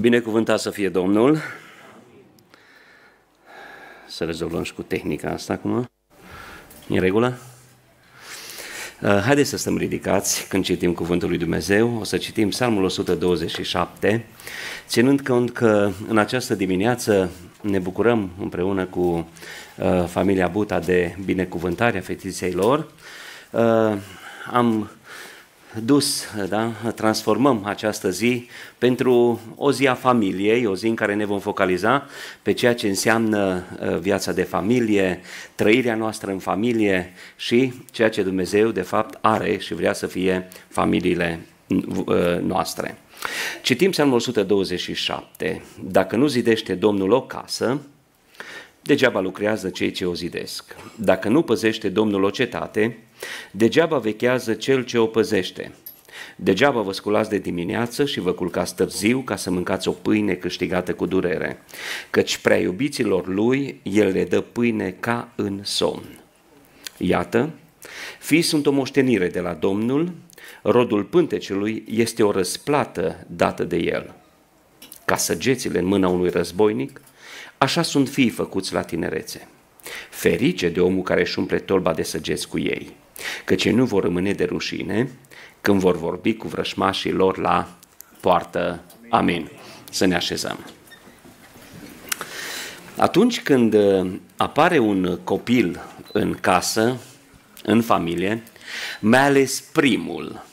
Binecuvântat să fie Domnul. Să rezolvăm și cu tehnica asta acum. În regulă? Uh, haideți să stăm ridicați când citim Cuvântul lui Dumnezeu. O să citim Psalmul 127, ținând cont că în această dimineață ne bucurăm împreună cu uh, familia Buta de binecuvântarea fetiței lor. Uh, am dus, da? transformăm această zi pentru o zi a familiei, o zi în care ne vom focaliza pe ceea ce înseamnă uh, viața de familie, trăirea noastră în familie și ceea ce Dumnezeu de fapt are și vrea să fie familiile uh, noastre. Citim Psalmul 127. Dacă nu zidește Domnul o casă, degeaba lucrează cei ce o zidesc. Dacă nu păzește Domnul o cetate, degeaba vechează cel ce o păzește. Degeaba vă sculați de dimineață și vă culcați târziu ca să mâncați o pâine câștigată cu durere, căci prea iubiților lui el le dă pâine ca în somn. Iată, fii sunt o moștenire de la Domnul, rodul pântecelui este o răsplată dată de el. Ca săgețile în mâna unui războinic, Așa sunt fii făcuți la tinerețe. Ferice de omul care își umple tolba de săgeți cu ei, căci nu vor rămâne de rușine când vor vorbi cu vrășmașii lor la poartă. Amin. Să ne așezăm. Atunci când uh, apare un copil în casă, în familie, mai ales primul,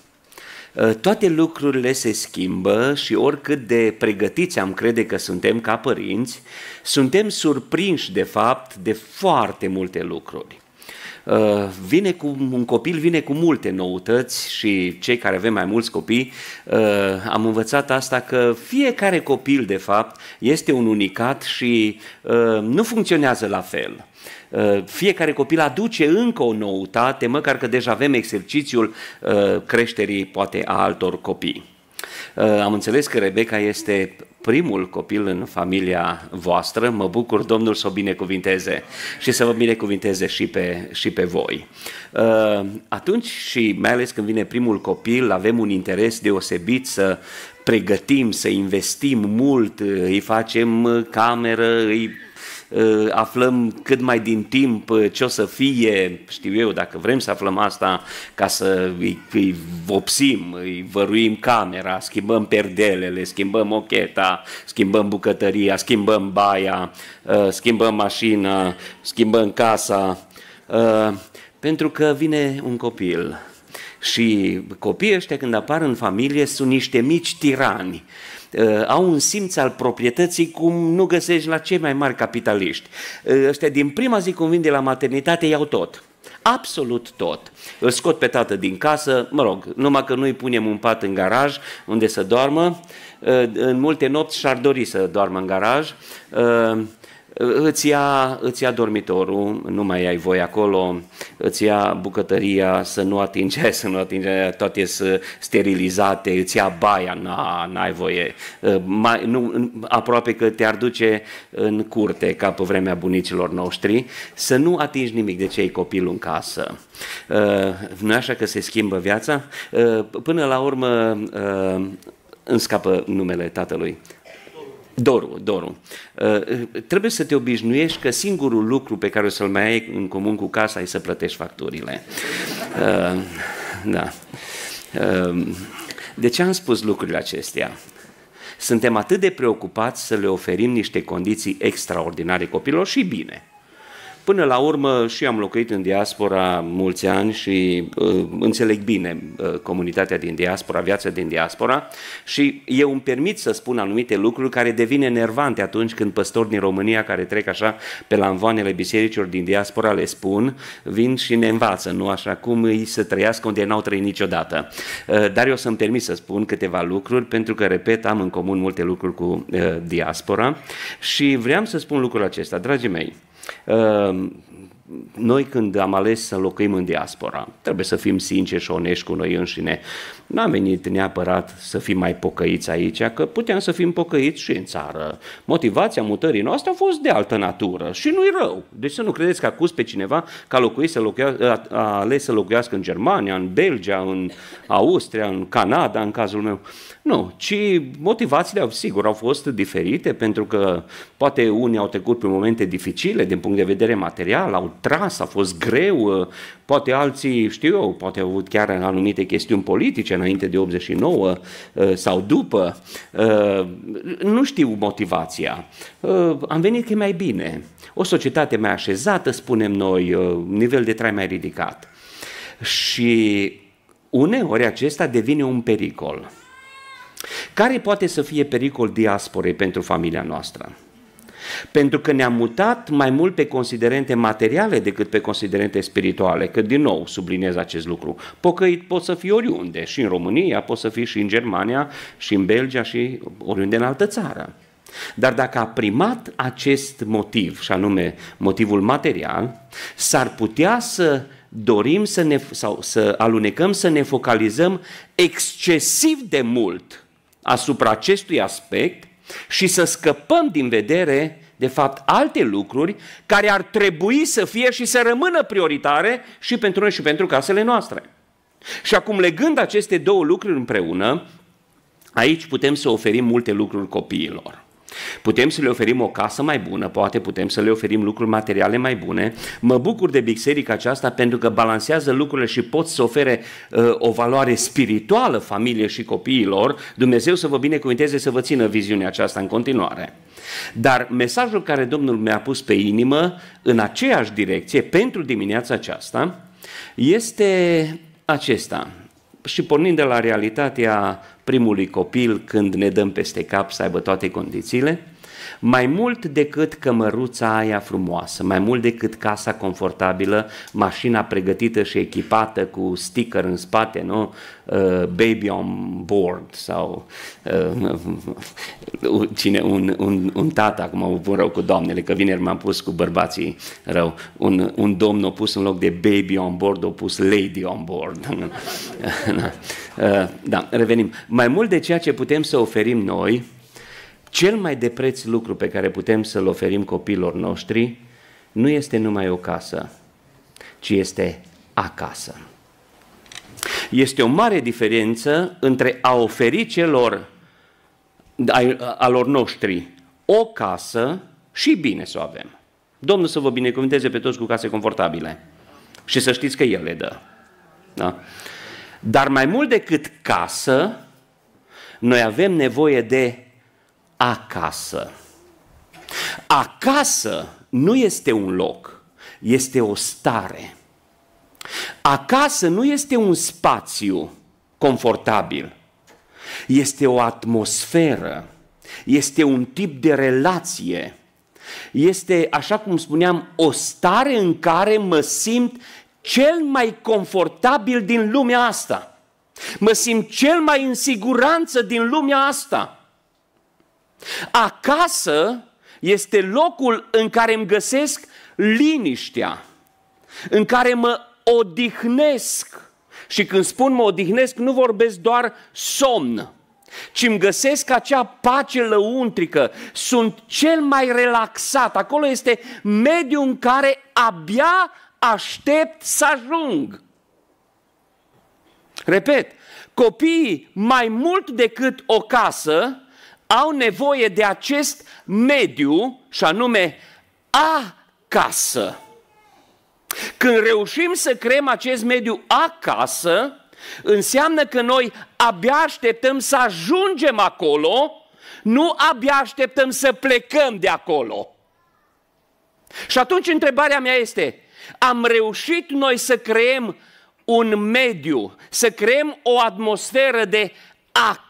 Ă, toate lucrurile se schimbă și oricât de pregătiți am crede că suntem ca părinți, suntem surprinși de fapt de foarte multe lucruri. Ă, vine cu, un copil vine cu multe noutăți și cei care avem mai mulți copii ă, am învățat asta că fiecare copil de fapt este un unicat și nu funcționează la fel. Uh, fiecare copil aduce încă o noutate, măcar că deja avem exercițiul uh, creșterii poate a altor copii. Uh, am înțeles că Rebecca este primul copil în familia voastră, mă bucur Domnul să o binecuvinteze și să vă binecuvinteze și pe, și pe voi. Atunci și mai ales când vine primul copil, avem un interes deosebit să pregătim, să investim mult, îi facem cameră, îi Ă, aflăm cât mai din timp ă, ce o să fie, știu eu, dacă vrem să aflăm asta ca să îi, îi vopsim, îi văruim camera, schimbăm perdelele, schimbăm mocheta, schimbăm bucătăria, schimbăm baia, ă, schimbăm mașina, schimbăm casa, pentru că vine un copil. Și copiii ăștia când apar în familie sunt niște mici tirani uh, au un simț al proprietății cum nu găsești la cei mai mari capitaliști. Uh, ăștia din prima zi cum vin de la maternitate iau tot. Absolut tot. Îl scot pe tată din casă, mă rog, numai că nu-i punem un pat în garaj unde să doarmă. Uh, în multe nopți și-ar dori să doarmă în garaj. Uh, îți ia, îți ia dormitorul, nu mai ai voie acolo, îți ia bucătăria să nu atinge, să nu atinge, toate sunt sterilizate, îți ia baia, na, n-ai voie, ă, mai, nu, aproape că te-ar duce în curte, ca pe vremea bunicilor noștri, să nu atingi nimic de ce ai copilul în casă. Ă, nu așa că se schimbă viața? Ă, până la urmă îmi scapă numele tatălui. Doru, Doru. Uh, trebuie să te obișnuiești că singurul lucru pe care o să-l mai ai în comun cu casa e să plătești facturile. Uh, da. Uh, de ce am spus lucrurile acestea? Suntem atât de preocupați să le oferim niște condiții extraordinare copilor și bine. Până la urmă și am locuit în diaspora mulți ani și uh, înțeleg bine uh, comunitatea din diaspora, viața din diaspora și eu îmi permit să spun anumite lucruri care devin enervante atunci când păstori din România care trec așa pe la învoanele bisericilor din diaspora le spun, vin și ne învață, nu așa cum îi să trăiască unde n-au trăit niciodată. Uh, dar eu să-mi permit să spun câteva lucruri pentru că, repet, am în comun multe lucruri cu uh, diaspora și vreau să spun lucrul acesta, dragii mei. Um, noi când am ales să locuim în diaspora, trebuie să fim sinceri și onești cu noi înșine. N-am venit neapărat să fim mai pocăiți aici, că puteam să fim pocăiți și în țară. Motivația mutării noastre a fost de altă natură și nu-i rău. Deci să nu credeți că acuz pe cineva că a, locuit să locuia, a ales să locuiască în Germania, în Belgia, în Austria, în Canada, în cazul meu. Nu, ci motivațiile, sigur, au fost diferite, pentru că poate unii au trecut prin momente dificile din punct de vedere material, au tras, a fost greu, poate alții, știu eu, poate au avut chiar anumite chestiuni politice înainte de 89 uh, sau după. Uh, nu știu motivația. Uh, am venit că e mai bine. O societate mai așezată, spunem noi, nivel de trai mai ridicat. Și uneori acesta devine un pericol. Care poate să fie pericol diasporei pentru familia noastră? Pentru că ne-am mutat mai mult pe considerente materiale decât pe considerente spirituale, că din nou subliniez acest lucru. Pocăit pot să fii oriunde, și în România, pot să fii și în Germania, și în Belgia, și oriunde în altă țară. Dar dacă a primat acest motiv, și anume motivul material, s-ar putea să dorim să ne, sau să alunecăm, să ne focalizăm excesiv de mult asupra acestui aspect și să scăpăm din vedere, de fapt, alte lucruri care ar trebui să fie și să rămână prioritare și pentru noi și pentru casele noastre. Și acum, legând aceste două lucruri împreună, aici putem să oferim multe lucruri copiilor. Putem să le oferim o casă mai bună, poate putem să le oferim lucruri materiale mai bune. Mă bucur de biserica aceasta pentru că balansează lucrurile și pot să ofere uh, o valoare spirituală familie și copiilor. Dumnezeu să vă binecuvinteze să vă țină viziunea aceasta în continuare. Dar mesajul care Domnul mi-a pus pe inimă în aceeași direcție pentru dimineața aceasta este acesta. Și pornind de la realitatea primului copil când ne dăm peste cap să aibă toate condițiile, mai mult decât cămăruța aia frumoasă, mai mult decât casa confortabilă, mașina pregătită și echipată cu sticker în spate, nu? Uh, baby on board sau uh, cine, un, un, un tată, acum mă pun rău cu doamnele, că vineri m-am pus cu bărbații rău, un, un domn a pus în loc de baby on board, a pus lady on board. uh, da, revenim. Mai mult de ceea ce putem să oferim noi, cel mai de preț lucru pe care putem să-l oferim copiilor noștri nu este numai o casă, ci este acasă. Este o mare diferență între a oferi celor alor noștri o casă și bine să o avem. Domnul să vă binecuvânteze pe toți cu case confortabile și să știți că El le dă. Da? Dar mai mult decât casă, noi avem nevoie de acasă. Acasă nu este un loc, este o stare. Acasă nu este un spațiu confortabil, este o atmosferă, este un tip de relație, este, așa cum spuneam, o stare în care mă simt cel mai confortabil din lumea asta. Mă simt cel mai în siguranță din lumea asta. Acasă este locul în care îmi găsesc liniștea, în care mă odihnesc. Și când spun mă odihnesc, nu vorbesc doar somn, ci îmi găsesc acea pace lăuntrică, sunt cel mai relaxat. Acolo este mediul în care abia aștept să ajung. Repet, copiii mai mult decât o casă au nevoie de acest mediu și anume acasă. Când reușim să creăm acest mediu acasă, înseamnă că noi abia așteptăm să ajungem acolo, nu abia așteptăm să plecăm de acolo. Și atunci întrebarea mea este, am reușit noi să creăm un mediu, să creăm o atmosferă de acasă,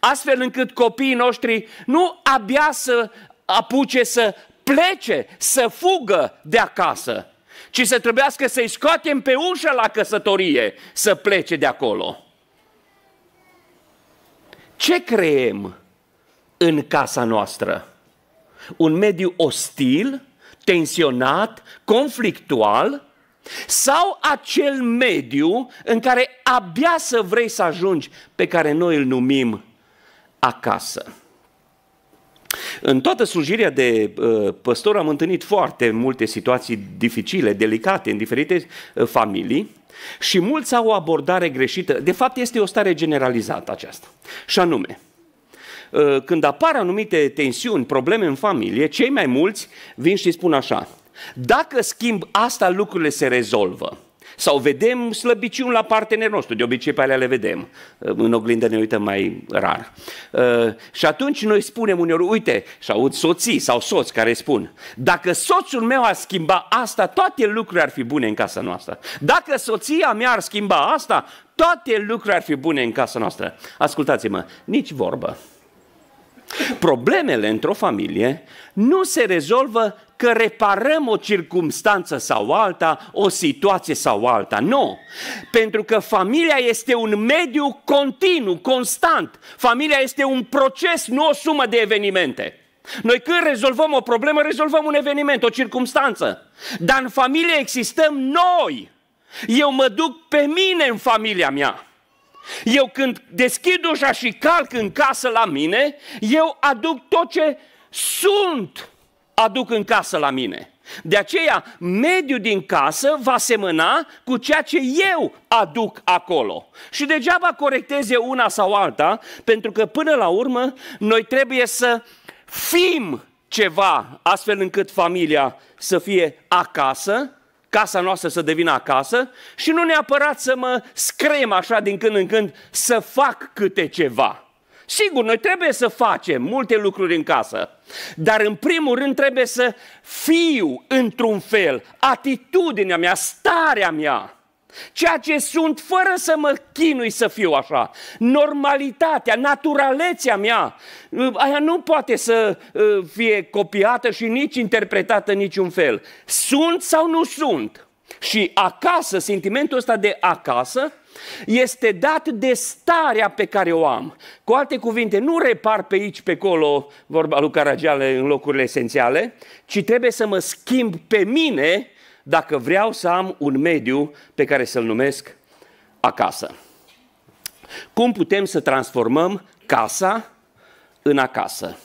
astfel încât copiii noștri nu abia să apuce să plece, să fugă de acasă, ci să trebuiască să-i scoatem pe ușă la căsătorie să plece de acolo. Ce creem în casa noastră? Un mediu ostil, tensionat, conflictual, sau acel mediu în care abia să vrei să ajungi, pe care noi îl numim acasă. În toată slujirea de uh, păstor am întâlnit foarte multe situații dificile, delicate, în diferite uh, familii și mulți au o abordare greșită. De fapt, este o stare generalizată aceasta. Și anume, uh, când apar anumite tensiuni, probleme în familie, cei mai mulți vin și spun așa, dacă schimb asta, lucrurile se rezolvă. Sau vedem slăbiciuni la partenerul nostru, de obicei pe alea le vedem, în oglindă ne uităm mai rar. Uh, și atunci noi spunem uneori, uite, și aud soții sau soți care spun, dacă soțul meu ar schimba asta, toate lucrurile ar fi bune în casa noastră. Dacă soția mea ar schimba asta, toate lucrurile ar fi bune în casa noastră. Ascultați-mă, nici vorbă. Problemele într-o familie nu se rezolvă că reparăm o circumstanță sau alta, o situație sau alta. Nu! Pentru că familia este un mediu continuu, constant. Familia este un proces, nu o sumă de evenimente. Noi când rezolvăm o problemă, rezolvăm un eveniment, o circumstanță. Dar în familie existăm noi. Eu mă duc pe mine în familia mea. Eu când deschid ușa și calc în casă la mine, eu aduc tot ce sunt, aduc în casă la mine. De aceea, mediul din casă va semăna cu ceea ce eu aduc acolo. Și degeaba corecteze una sau alta, pentru că până la urmă noi trebuie să fim ceva astfel încât familia să fie acasă, casa noastră să devină acasă și nu neapărat să mă screm așa din când în când să fac câte ceva. Sigur, noi trebuie să facem multe lucruri în casă, dar în primul rând trebuie să fiu într-un fel, atitudinea mea, starea mea, ceea ce sunt fără să mă chinui să fiu așa. Normalitatea, naturalețea mea, aia nu poate să uh, fie copiată și nici interpretată în niciun fel. Sunt sau nu sunt? Și acasă, sentimentul ăsta de acasă, este dat de starea pe care o am. Cu alte cuvinte, nu repar pe aici, pe acolo, vorba lui Caragiale, în locurile esențiale, ci trebuie să mă schimb pe mine dacă vreau să am un mediu pe care să-l numesc acasă. Cum putem să transformăm casa în acasă?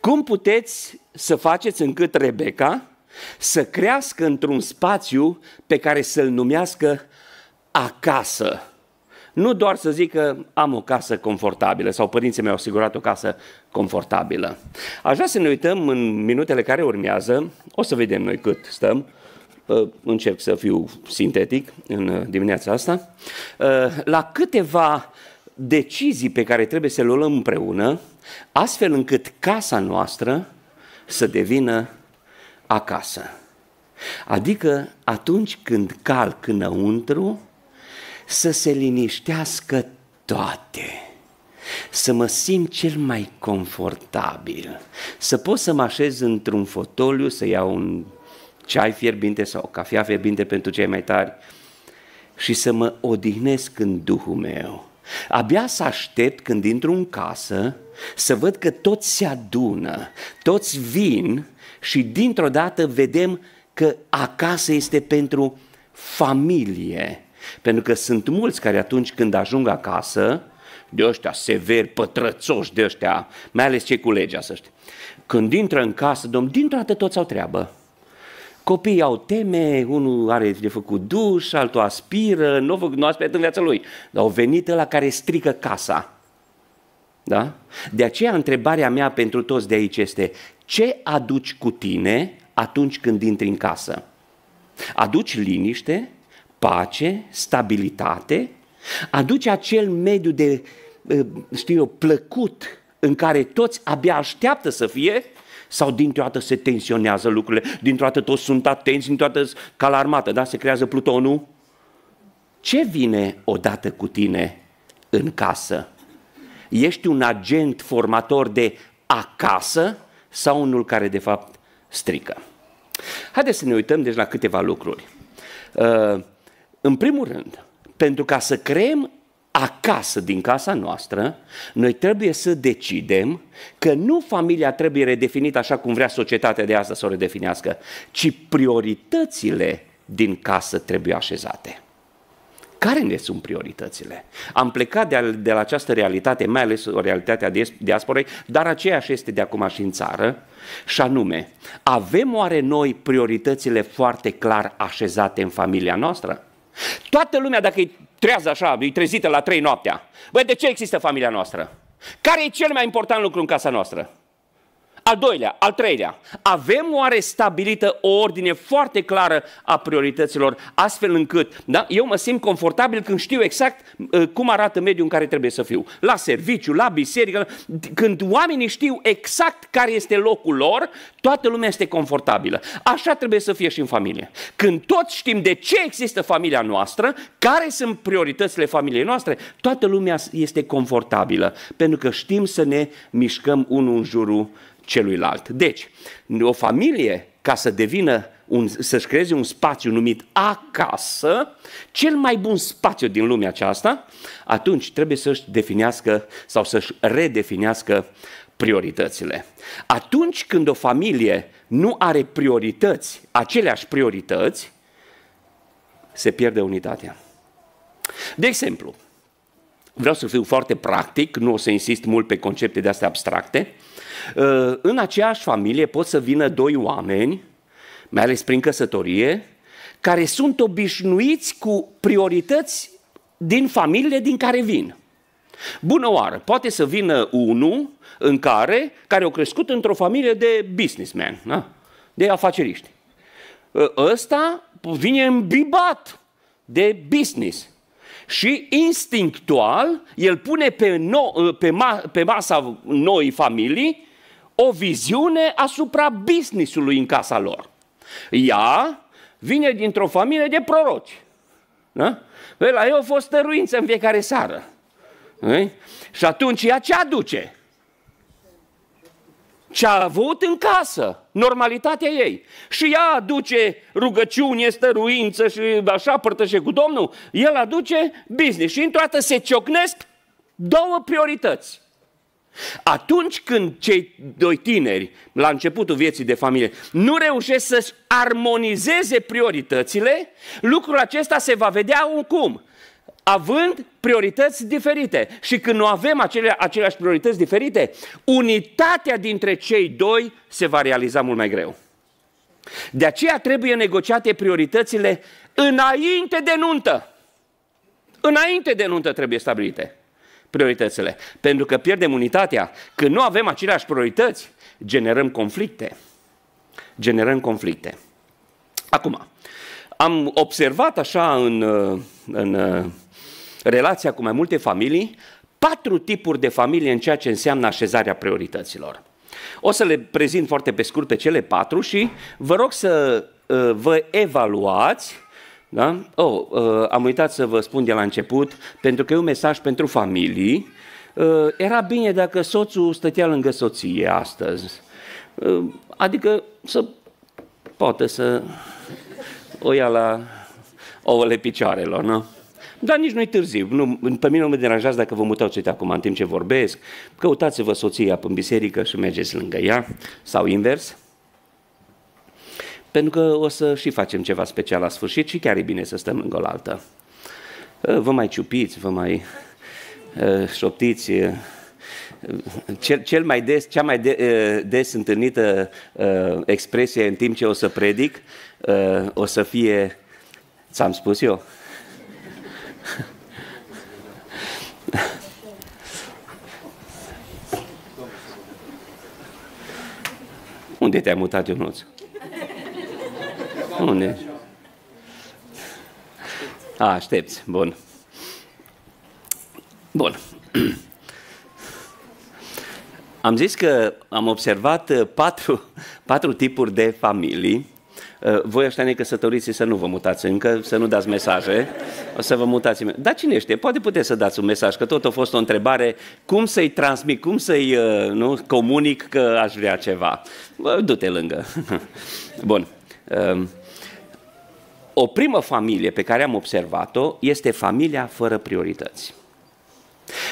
Cum puteți să faceți încât Rebecca să crească într-un spațiu pe care să-l numească acasă? Nu doar să zic că am o casă confortabilă sau părinții mi-au asigurat o casă confortabilă. Aș vrea să ne uităm în minutele care urmează, o să vedem noi cât stăm, încerc să fiu sintetic în uh, dimineața asta, uh, la câteva decizii pe care trebuie să le luăm împreună, astfel încât casa noastră să devină acasă. Adică atunci când calc înăuntru, să se liniștească toate, să mă simt cel mai confortabil, să pot să mă așez într-un fotoliu, să iau un ceai fierbinte sau cafea fierbinte pentru cei mai tari și să mă odihnesc în Duhul meu. Abia să aștept când intru în casă să văd că toți se adună, toți vin și dintr-o dată vedem că acasă este pentru familie. Pentru că sunt mulți care atunci când ajung acasă, de ăștia severi, pătrățoși de ăștia, mai ales cei cu legea să știi, când intră în casă, domn, dintr-o dată toți au treabă. Copiii au teme, unul are de făcut duș, altul aspiră, nu, nu aspiră în viața lui, dar au venit la care strică casa. Da? De aceea întrebarea mea pentru toți de aici este, ce aduci cu tine atunci când intri în casă? Aduci liniște, pace, stabilitate, aduci acel mediu de, ă, știu eu, plăcut în care toți abia așteaptă să fie sau dintr-o dată se tensionează lucrurile, dintr-o dată toți sunt atenți, dintr-o dată ca la armată, da? Se creează plutonul. Ce vine odată cu tine în casă? Ești un agent formator de acasă sau unul care de fapt strică? Haideți să ne uităm deci la câteva lucruri. Uh, în primul rând, pentru ca să creăm acasă, din casa noastră, noi trebuie să decidem că nu familia trebuie redefinită așa cum vrea societatea de astăzi să o redefinească, ci prioritățile din casă trebuie așezate. Care ne sunt prioritățile? Am plecat de, de la această realitate, mai ales o realitate a diasporei, dar aceeași este de acum și în țară, și anume, avem oare noi prioritățile foarte clar așezate în familia noastră? Toată lumea, dacă îi trează așa, îi trezită la trei noaptea, băi, de ce există familia noastră? Care e cel mai important lucru în casa noastră? Al doilea, al treilea, avem oare stabilită o ordine foarte clară a priorităților, astfel încât da, eu mă simt confortabil când știu exact uh, cum arată mediul în care trebuie să fiu. La serviciu, la biserică, când oamenii știu exact care este locul lor, toată lumea este confortabilă. Așa trebuie să fie și în familie. Când toți știm de ce există familia noastră, care sunt prioritățile familiei noastre, toată lumea este confortabilă, pentru că știm să ne mișcăm unul în jurul celuilalt. Deci, o familie, ca să devină un, să-și creeze un spațiu numit acasă, cel mai bun spațiu din lumea aceasta, atunci trebuie să-și definească sau să-și redefinească prioritățile. Atunci când o familie nu are priorități, aceleași priorități, se pierde unitatea. De exemplu, vreau să fiu foarte practic, nu o să insist mult pe concepte de astea abstracte, Uh, în aceeași familie pot să vină doi oameni, mai ales prin căsătorie, care sunt obișnuiți cu priorități din familie din care vin. Bună oară, poate să vină unul în care, care a crescut într-o familie de businessman, da? de afaceriști. Uh, ăsta vine îmbibat de business și instinctual el pune pe, no, uh, pe, ma, pe masa noi familii o viziune asupra businessului în casa lor. Ea vine dintr-o familie de proroci. Da? Păi la eu a fost stăruință în fiecare seară. Ei? Și atunci ea ce aduce? Ce a avut în casă, normalitatea ei. Și ea aduce rugăciune, stăruință și așa părtășe cu Domnul. El aduce business și într-o dată se ciocnesc două priorități. Atunci când cei doi tineri, la începutul vieții de familie, nu reușesc să-și armonizeze prioritățile, lucrul acesta se va vedea un cum? Având priorități diferite. Și când nu avem acele, aceleași priorități diferite, unitatea dintre cei doi se va realiza mult mai greu. De aceea trebuie negociate prioritățile înainte de nuntă. Înainte de nuntă trebuie stabilite prioritățile. Pentru că pierdem unitatea. Când nu avem aceleași priorități, generăm conflicte. Generăm conflicte. Acum, am observat așa în, în relația cu mai multe familii, patru tipuri de familie în ceea ce înseamnă așezarea priorităților. O să le prezint foarte pe scurt pe cele patru și vă rog să uh, vă evaluați da? Oh, uh, am uitat să vă spun de la început, pentru că e un mesaj pentru familii. Uh, era bine dacă soțul stătea lângă soție astăzi. Uh, adică să poată să o ia la ouăle picioarelor, nu? Dar nici nu-i târziu. Nu, pe mine nu mă deranjează dacă vă mutați uite acum în timp ce vorbesc. Căutați-vă soția în biserică și mergeți lângă ea, sau invers pentru că o să și facem ceva special la sfârșit și chiar e bine să stăm lângă o altă. Uh, vă mai ciupiți, vă mai uh, șoptiți. Uh, cel, cel mai des, cea mai de, des întâlnită expresie în timp ce o să predic o să fie, ți-am spus eu, Unde te-ai mutat, Ionuț? Unde? A, aștepți, bun. Bun. Am zis că am observat uh, patru, patru tipuri de familii. Uh, voi ăștia necăsătoriți să nu vă mutați încă, să nu dați mesaje, o să vă mutați. Dar cine știe, poate puteți să dați un mesaj, că tot a fost o întrebare, cum să-i transmit, cum să-i uh, nu, comunic că aș vrea ceva. Du-te lângă. Bun. O primă familie pe care am observat-o este familia fără priorități.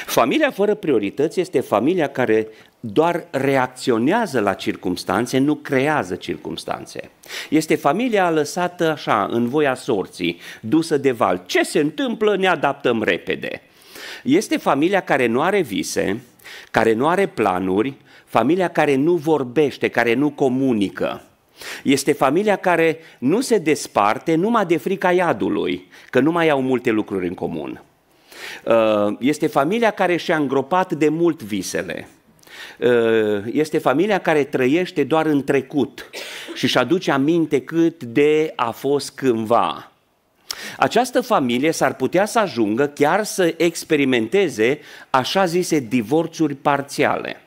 Familia fără priorități este familia care doar reacționează la circumstanțe, nu creează circumstanțe. Este familia lăsată așa, în voia sorții, dusă de val. Ce se întâmplă, ne adaptăm repede. Este familia care nu are vise, care nu are planuri, familia care nu vorbește, care nu comunică. Este familia care nu se desparte numai de frica iadului, că nu mai au multe lucruri în comun. Uh, este familia care și-a îngropat de mult visele. Uh, este familia care trăiește doar în trecut și își aduce aminte cât de a fost cândva. Această familie s-ar putea să ajungă chiar să experimenteze așa zise divorțuri parțiale.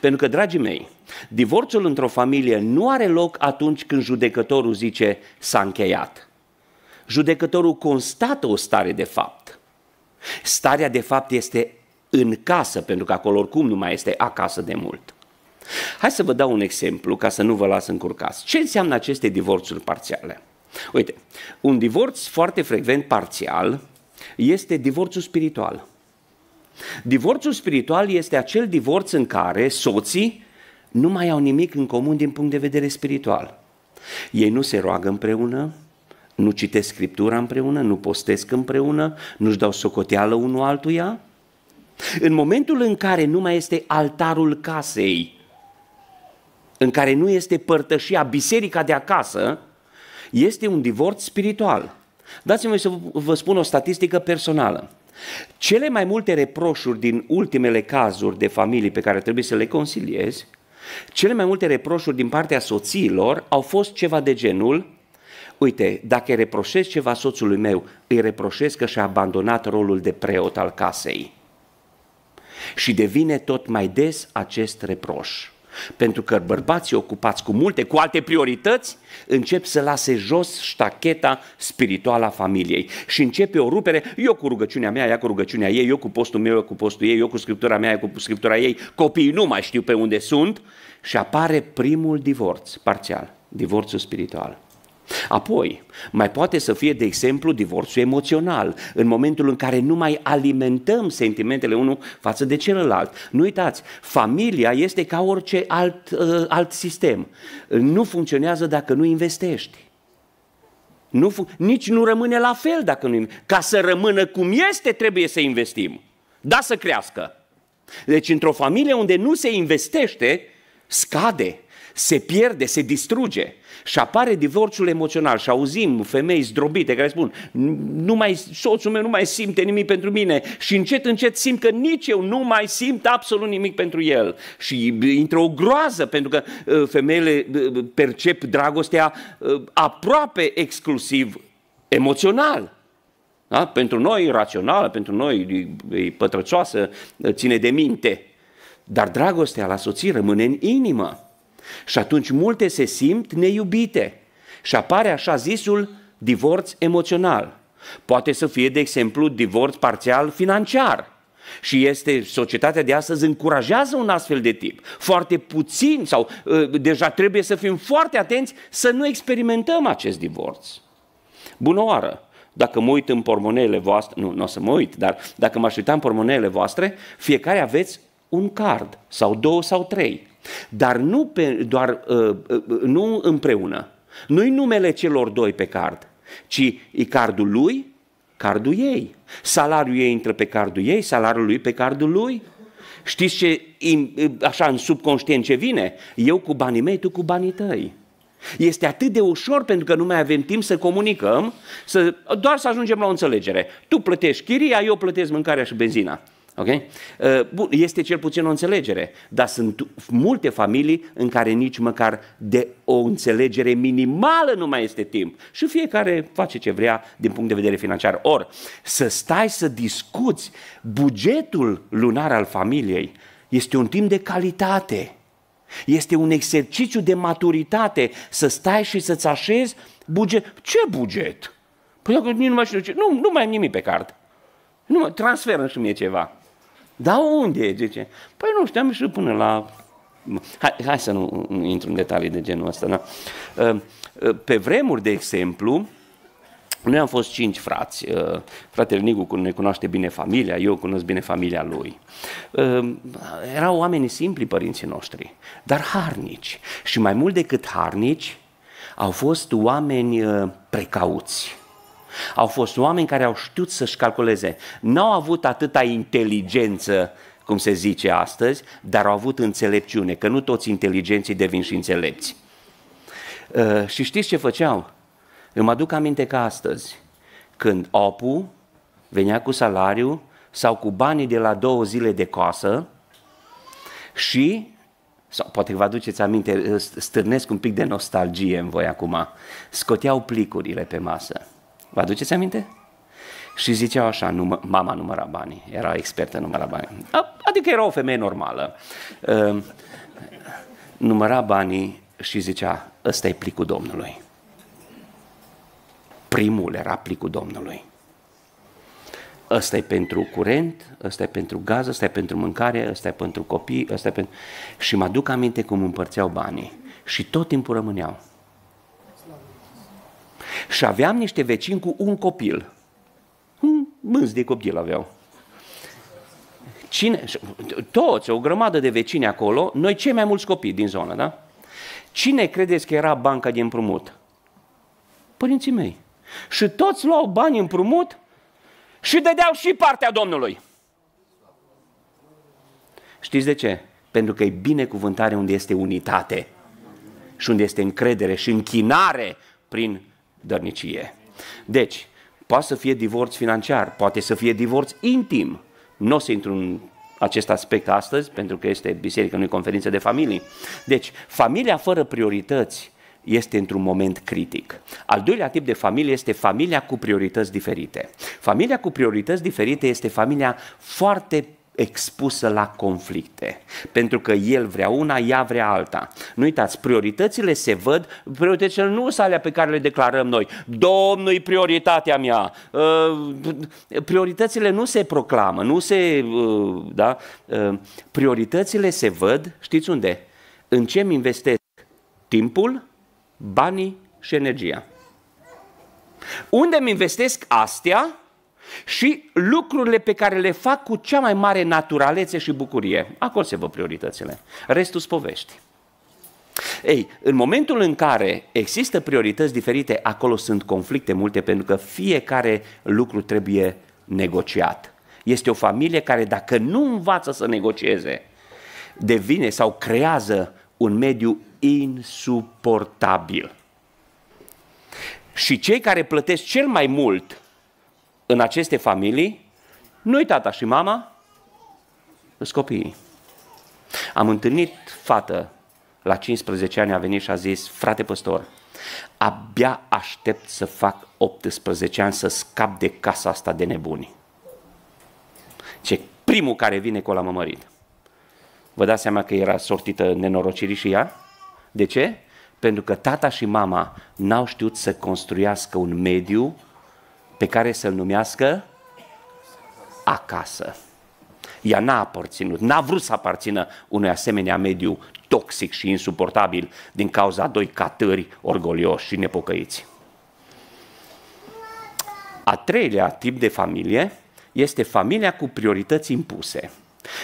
Pentru că, dragii mei, divorțul într-o familie nu are loc atunci când judecătorul zice s-a încheiat. Judecătorul constată o stare de fapt. Starea de fapt este în casă, pentru că acolo oricum nu mai este acasă de mult. Hai să vă dau un exemplu ca să nu vă las încurcați. Ce înseamnă aceste divorțuri parțiale? Uite, un divorț foarte frecvent parțial este divorțul spiritual. Divorțul spiritual este acel divorț în care soții nu mai au nimic în comun din punct de vedere spiritual. Ei nu se roagă împreună, nu citesc Scriptura împreună, nu postesc împreună, nu-și dau socoteală unul altuia. În momentul în care nu mai este altarul casei, în care nu este părtășia, biserica de acasă, este un divorț spiritual. Dați-mi să vă spun o statistică personală. Cele mai multe reproșuri din ultimele cazuri de familii pe care trebuie să le consiliezi, cele mai multe reproșuri din partea soțiilor au fost ceva de genul Uite, dacă reproșez ceva soțului meu, îi reproșez că și-a abandonat rolul de preot al casei. Și devine tot mai des acest reproș. Pentru că bărbații ocupați cu multe, cu alte priorități, încep să lase jos ștacheta spirituală a familiei. Și începe o rupere, eu cu rugăciunea mea, ea cu rugăciunea ei, eu cu postul meu, eu cu postul ei, eu cu scriptura mea, eu cu scriptura ei, copiii nu mai știu pe unde sunt. Și apare primul divorț parțial, divorțul spiritual. Apoi, mai poate să fie, de exemplu, divorțul emoțional, în momentul în care nu mai alimentăm sentimentele unul față de celălalt. Nu uitați, familia este ca orice alt, uh, alt sistem. Nu funcționează dacă nu investești. Nu, nici nu rămâne la fel dacă nu Ca să rămână cum este, trebuie să investim. Da, să crească. Deci, într-o familie unde nu se investește, scade, se pierde, se distruge și apare divorțul emoțional și auzim femei zdrobite care spun nu mai, soțul meu nu mai simte nimic pentru mine și încet, încet simt că nici eu nu mai simt absolut nimic pentru el și intră o groază pentru că uh, femeile uh, percep dragostea uh, aproape exclusiv emoțional. Da? Pentru noi rațională, pentru noi e pătrățoasă, ține de minte. Dar dragostea la soție rămâne în inimă. Și atunci multe se simt neiubite și apare așa zisul divorț emoțional. Poate să fie, de exemplu, divorț parțial financiar. Și este societatea de astăzi încurajează un astfel de tip. Foarte puțin sau uh, deja trebuie să fim foarte atenți să nu experimentăm acest divorț. Bună oară! Dacă mă uit în pormonele voastre, nu, nu o să mă uit, dar dacă mă aș uita în pormonele voastre, fiecare aveți un card sau două sau trei. Dar nu pe, doar uh, uh, nu împreună. Nu-i numele celor doi pe card, ci e cardul lui, cardul ei. Salariul ei intră pe cardul ei, salariul lui pe cardul lui. Știți ce, așa în subconștient ce vine? Eu cu banii mei, tu cu banii tăi. Este atât de ușor pentru că nu mai avem timp să comunicăm, să, doar să ajungem la o înțelegere. Tu plătești chiria, eu plătesc mâncarea și benzina. Ok? Uh, bun, este cel puțin o înțelegere, dar sunt multe familii în care nici măcar de o înțelegere minimală nu mai este timp. Și fiecare face ce vrea din punct de vedere financiar. Or, să stai să discuți bugetul lunar al familiei este un timp de calitate. Este un exercițiu de maturitate să stai și să-ți așezi buget. Ce buget? Păi dacă nu mai știu ce, nu, nu mai am nimic pe card. Nu, transferă și mie ceva. Da unde e? Zice. Păi nu știu, am și până la... Hai, hai să nu, intru în detalii de genul ăsta. Da? Ă, ă, pe vremuri, de exemplu, Noi am fost cinci frați. Uh, fratele Nicu ne cunoaște bine familia, eu cunosc bine familia lui. Uh, erau oameni simpli părinții noștri, dar harnici. Și mai mult decât harnici, au fost oameni uh, precauți. Au fost oameni care au știut să-și calculeze. N-au avut atâta inteligență, cum se zice astăzi, dar au avut înțelepciune, că nu toți inteligenții devin și înțelepți. Și știți ce făceau? Îmi aduc aminte că astăzi, când OPU venea cu salariu sau cu banii de la două zile de casă și, sau poate vă aduceți aminte, stârnesc un pic de nostalgie în voi acum, scoteau plicurile pe masă. Vă aduceți aminte? Și ziceau așa, numă, mama număra banii, era expertă număra banii. Adică era o femeie normală. Uh, număra banii și zicea, ăsta e plicul Domnului. Primul era plicul Domnului. Ăsta e pentru curent, ăsta e pentru gaz, ăsta e pentru mâncare, ăsta e pentru copii, ăsta e pentru... Și mă aduc aminte cum împărțeau banii și tot timpul rămâneau. Și aveam niște vecini cu un copil. Un mânz de copil aveau. Cine, toți, o grămadă de vecini acolo, noi cei mai mulți copii din zonă, da? Cine credeți că era banca de împrumut? Părinții mei. Și toți luau bani împrumut și dădeau și partea Domnului. Știți de ce? Pentru că e binecuvântare unde este unitate și unde este încredere și închinare prin dărnicie. Deci, poate să fie divorț financiar, poate să fie divorț intim. Nu o să intru în acest aspect astăzi, pentru că este biserică, nu e conferință de familie. Deci, familia fără priorități este într-un moment critic. Al doilea tip de familie este familia cu priorități diferite. Familia cu priorități diferite este familia foarte expusă la conflicte, pentru că el vrea una, ea vrea alta. Nu uitați, prioritățile se văd, prioritățile nu sunt alea pe care le declarăm noi. Domnul e prioritatea mea. Uh, prioritățile nu se proclamă, nu se, uh, da? Uh, prioritățile se văd, știți unde? În ce îmi investesc timpul, banii și energia. Unde îmi investesc astea și lucrurile pe care le fac cu cea mai mare naturalețe și bucurie. Acolo se vă prioritățile. Restul povești. Ei, în momentul în care există priorități diferite, acolo sunt conflicte multe, pentru că fiecare lucru trebuie negociat. Este o familie care dacă nu învață să negocieze, devine sau creează un mediu insuportabil. Și cei care plătesc cel mai mult în aceste familii, nu-i tata și mama, sunt copiii. Am întâlnit fată la 15 ani, a venit și a zis, frate păstor, abia aștept să fac 18 ani să scap de casa asta de nebuni. Ce primul care vine cu la mămărit. Vă dați seama că era sortită nenorocirii și ea? De ce? Pentru că tata și mama n-au știut să construiască un mediu pe care să-l numească acasă. Ea n-a aparținut, n-a vrut să aparțină unui asemenea mediu toxic și insuportabil din cauza doi catări orgolioși și nepocăiți. A treilea tip de familie este familia cu priorități impuse.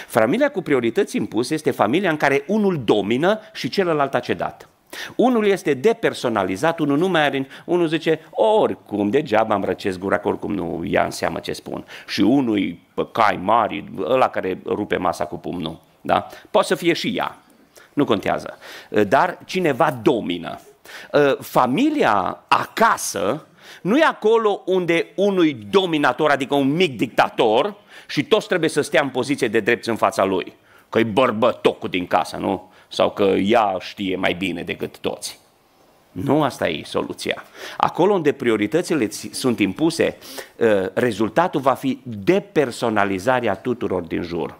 Familia cu priorități impuse este familia în care unul domină și celălalt a cedat. Unul este depersonalizat, unul nu mai are, unul zice, oricum, degeaba îmi răcesc gura, că oricum nu ia în seamă ce spun. Și unul cai mari, ăla care rupe masa cu pumnul. Da? Poate să fie și ea, nu contează. Dar cineva domină. Familia acasă nu e acolo unde unui dominator, adică un mic dictator, și toți trebuie să stea în poziție de drept în fața lui. Că e bărbătocul din casă, nu? Sau că ea știe mai bine decât toți. Nu asta e soluția. Acolo unde prioritățile sunt impuse, ă, rezultatul va fi depersonalizarea tuturor din jur.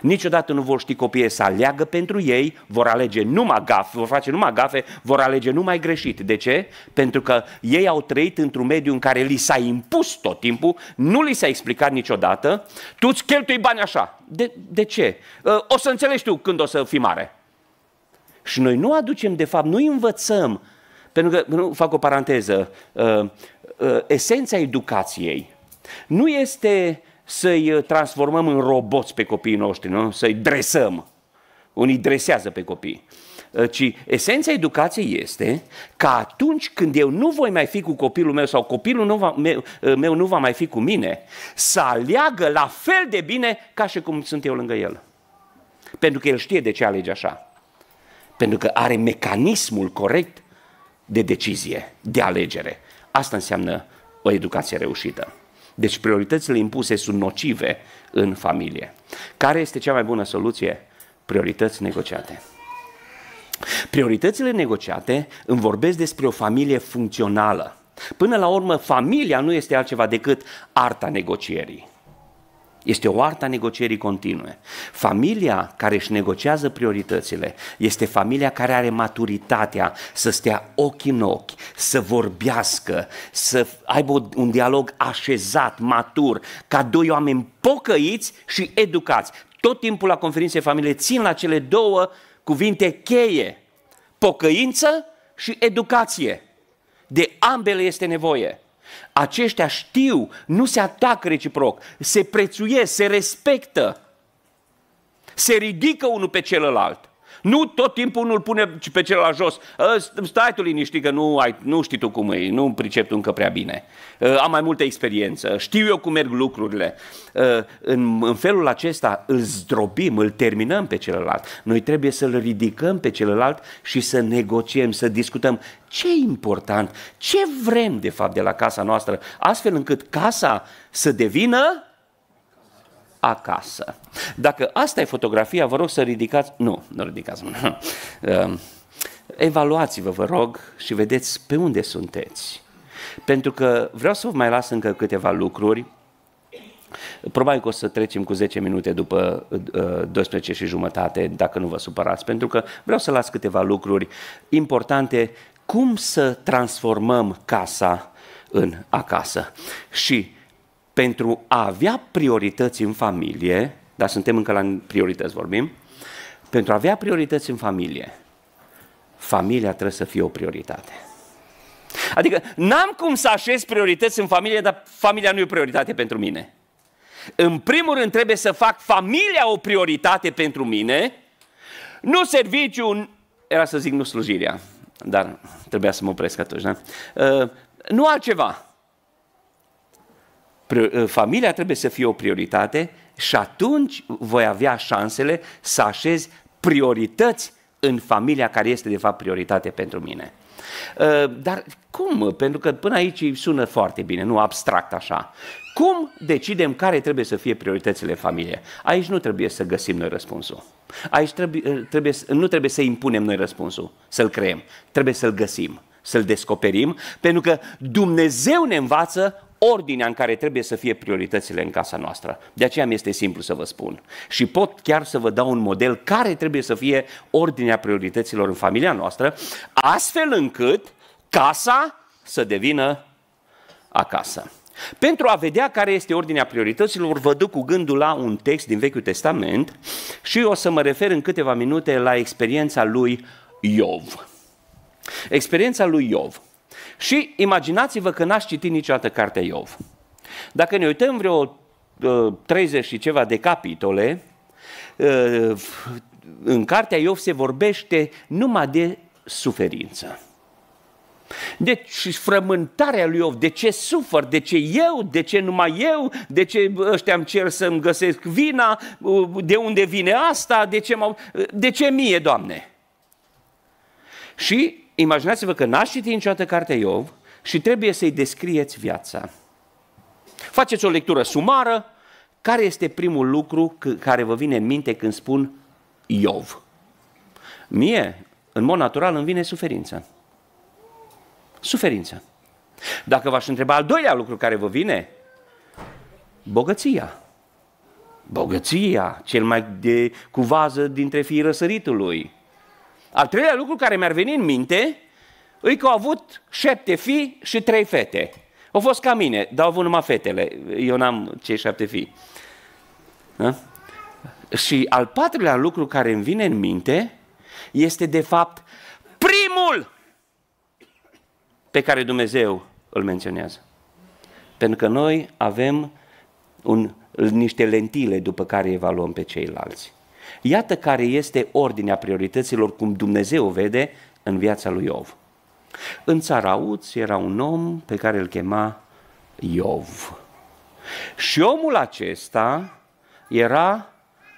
Niciodată nu vor ști copiii să aleagă pentru ei, vor alege numai gafe, vor face numai gafe, vor alege numai greșit. De ce? Pentru că ei au trăit într-un mediu în care li s-a impus tot timpul, nu li s-a explicat niciodată, tu îți cheltui bani așa. De, de ce? Ă, o să înțelegi tu când o să fii mare. Și noi nu aducem, de fapt, nu învățăm Pentru că, nu, fac o paranteză, uh, uh, esența educației nu este să-i transformăm în roboți pe copiii noștri, nu? să-i dresăm. Unii dresează pe copii. Uh, ci esența educației este că atunci când eu nu voi mai fi cu copilul meu sau copilul nu va, meu, uh, meu nu va mai fi cu mine, să aleagă la fel de bine ca și cum sunt eu lângă el. Pentru că el știe de ce alege așa. Pentru că are mecanismul corect de decizie, de alegere. Asta înseamnă o educație reușită. Deci prioritățile impuse sunt nocive în familie. Care este cea mai bună soluție? Priorități negociate. Prioritățile negociate îmi vorbesc despre o familie funcțională. Până la urmă, familia nu este altceva decât arta negocierii. Este o arta negocierii continue. Familia care își negociază prioritățile este familia care are maturitatea să stea ochi în ochi, să vorbească, să aibă un dialog așezat, matur, ca doi oameni pocăiți și educați. Tot timpul la conferințe familie țin la cele două cuvinte cheie. Pocăință și educație. De ambele este nevoie. Aceștia știu, nu se atacă reciproc, se prețuiesc, se respectă, se ridică unul pe celălalt. Nu tot timpul unul pune pe celălalt jos. Ă, stai tu liniștit că nu, ai, nu știi tu cum e, nu pricep tu încă prea bine. Ă, am mai multă experiență, știu eu cum merg lucrurile. Ă, în, în felul acesta îl zdrobim, îl terminăm pe celălalt. Noi trebuie să-l ridicăm pe celălalt și să negociem, să discutăm ce e important, ce vrem de fapt de la casa noastră, astfel încât casa să devină acasă. Dacă asta e fotografia, vă rog să ridicați, nu, nu ridicați ehm, Evaluați-vă, vă rog, și vedeți pe unde sunteți. Pentru că vreau să vă mai las încă câteva lucruri. Probabil că o să trecem cu 10 minute după 12 uh, și jumătate, dacă nu vă supărați, pentru că vreau să las câteva lucruri importante, cum să transformăm casa în acasă. Și pentru a avea priorități în familie, dar suntem încă la priorități vorbim, pentru a avea priorități în familie, familia trebuie să fie o prioritate. Adică n-am cum să așez priorități în familie, dar familia nu e o prioritate pentru mine. În primul rând trebuie să fac familia o prioritate pentru mine, nu serviciu, era să zic nu slujirea, dar trebuia să mă opresc atunci, da? Uh, nu altceva. Ă, familia trebuie să fie o prioritate și atunci voi avea șansele să așez priorități în familia care este de fapt prioritate pentru mine. Ă, dar cum? Pentru că până aici sună foarte bine, nu abstract așa. Cum decidem care trebuie să fie prioritățile familiei? Aici nu trebuie să găsim noi răspunsul. Aici trebuie, ă, trebuie, nu trebuie să impunem noi răspunsul, să-l creăm. Trebuie să-l găsim, să-l descoperim, pentru că Dumnezeu ne învață ordinea în care trebuie să fie prioritățile în casa noastră. De aceea mi este simplu să vă spun. Și pot chiar să vă dau un model care trebuie să fie ordinea priorităților în familia noastră, astfel încât casa să devină acasă. Pentru a vedea care este ordinea priorităților, vă duc cu gândul la un text din Vechiul Testament și o să mă refer în câteva minute la experiența lui Iov. Experiența lui Iov. Și imaginați-vă că n-ați citit niciodată cartea Iov. Dacă ne uităm vreo 30 uh, și ceva de capitole, uh, în cartea Iov se vorbește numai de suferință. Deci frământarea lui Iov, de ce sufăr, de ce eu, de ce numai eu, de ce ăștia îmi cer să-mi găsesc vina, uh, de unde vine asta, de ce, de ce mie, Doamne? Și imaginați-vă că n-ați citit niciodată cartea Iov și trebuie să-i descrieți viața. Faceți o lectură sumară. Care este primul lucru care vă vine în minte când spun Iov? Mie, în mod natural, îmi vine suferința. Suferința. Dacă v-aș întreba al doilea lucru care vă vine, bogăția. Bogăția, cel mai de cuvază dintre fiii răsăritului. Al treilea lucru care mi-ar veni în minte e că au avut șapte fii și trei fete. Au fost ca mine, dar au avut numai fetele. Eu n-am cei șapte fii. Da? Și al patrulea lucru care îmi vine în minte este de fapt primul. pe care Dumnezeu îl menționează. Pentru că noi avem un, niște lentile după care evaluăm pe ceilalți. Iată care este ordinea priorităților cum Dumnezeu vede în viața lui Iov. În țara Uț era un om pe care îl chema Iov. Și omul acesta era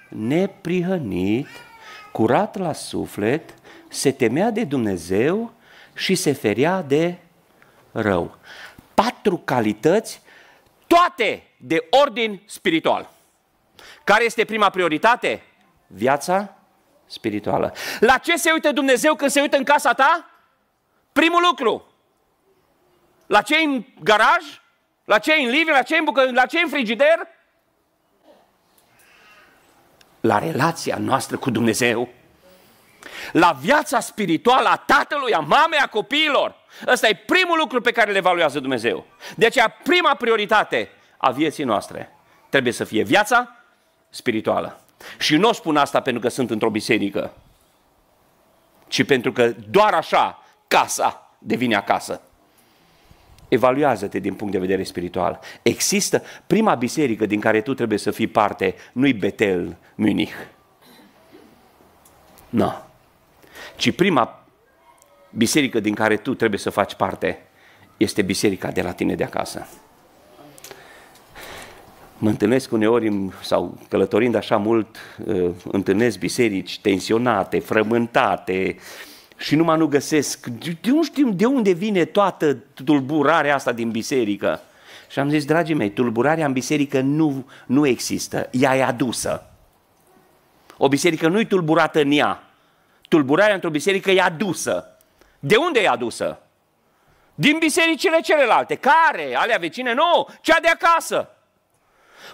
neprihănit, curat la suflet, se temea de Dumnezeu și se ferea de rău. Patru calități, toate de ordin spiritual. Care este prima prioritate? Viața spirituală. La ce se uită Dumnezeu când se uită în casa ta? Primul lucru. La ce în garaj? La ce în living? La ce în, bucă, la ce în frigider? La relația noastră cu Dumnezeu. La viața spirituală a tatălui, a mamei, a copiilor. Ăsta e primul lucru pe care le evaluează Dumnezeu. De aceea, prima prioritate a vieții noastre trebuie să fie viața spirituală. Și nu o spun asta pentru că sunt într-o biserică, ci pentru că doar așa casa devine acasă. Evaluează-te din punct de vedere spiritual. Există prima biserică din care tu trebuie să fii parte, nu-i Betel, Munich. Nu. No. Ci prima biserică din care tu trebuie să faci parte este biserica de la tine de acasă. Mă întâlnesc uneori, sau călătorind așa mult, uh, întâlnesc biserici tensionate, frământate, și numai nu găsesc, de nu știu de unde vine toată tulburarea asta din biserică. Și am zis, dragii mei, tulburarea în biserică nu, nu există, ea e adusă. O biserică nu e tulburată în ea. Tulburarea într-o biserică e adusă. De unde e adusă? Din bisericile celelalte. Care? Alea vecine? Nu, cea de acasă.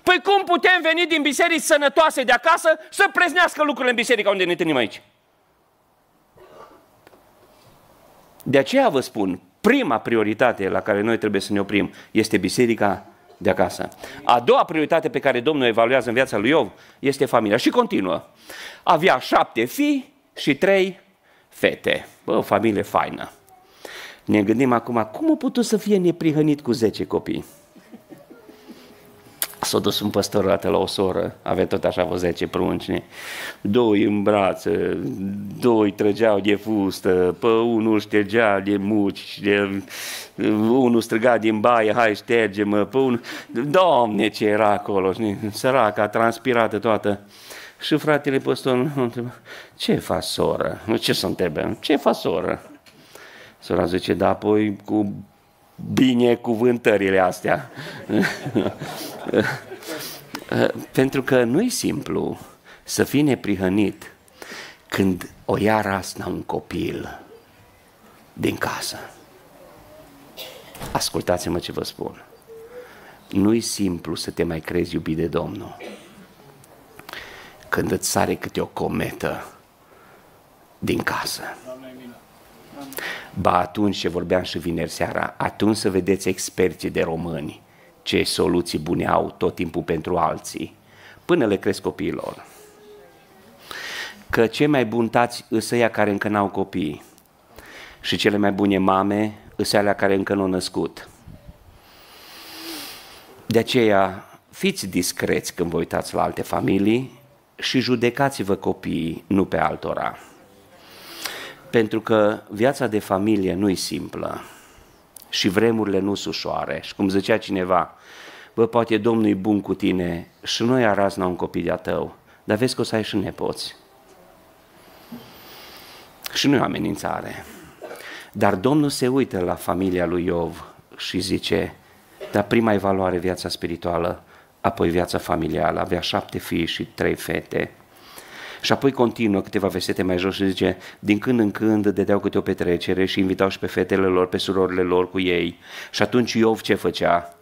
Păi cum putem veni din biserici sănătoase de acasă să preznească lucrurile în biserica unde ne întâlnim aici? De aceea vă spun, prima prioritate la care noi trebuie să ne oprim este biserica de acasă. A doua prioritate pe care Domnul evaluează în viața lui Iov este familia. Și continuă. Avea șapte fii și trei fete. Bă, o familie faină. Ne gândim acum, cum a putut să fie neprihănit cu zece copii? S-a dus un păstor dată la o soră, avea tot așa vreo 10 prunci, doi în brațe, doi trăgeau de fustă, pe unul ștergea de muci, de, unul striga din baie, hai șterge-mă, pe unul... Doamne, ce era acolo, săraca, transpirată toată. Și fratele păstor nu întreba, ce faci soră? Ce să întrebe? Ce faci soră? Sora zice, da, apoi cu binecuvântările astea. Pentru că nu e simplu să fii neprihănit când o ia rasna un copil din casă. Ascultați-mă ce vă spun. Nu e simplu să te mai crezi iubit de Domnul când îți sare câte o cometă din casă. Ba atunci ce vorbeam și vineri seara, atunci să vedeți experții de români ce soluții bune au tot timpul pentru alții, până le cresc copiilor. Că cei mai buni tați îs ăia care încă n-au copii și cele mai bune mame îs alea care încă nu au născut. De aceea, fiți discreți când vă uitați la alte familii și judecați-vă copiii, nu pe altora. Pentru că viața de familie nu e simplă și vremurile nu sunt ușoare. Și cum zicea cineva, bă, poate Domnul e bun cu tine și nu i-a razna un copil de-a tău, dar vezi că o să ai și nepoți. Și nu e o amenințare. Dar Domnul se uită la familia lui Iov și zice, dar prima evaluare viața spirituală, apoi viața familială. Avea șapte fii și trei fete. Și apoi continuă câteva versete mai jos și zice, din când în când dădeau câte o petrecere și invitau și pe fetele lor, pe surorile lor cu ei. Și atunci Iov ce făcea?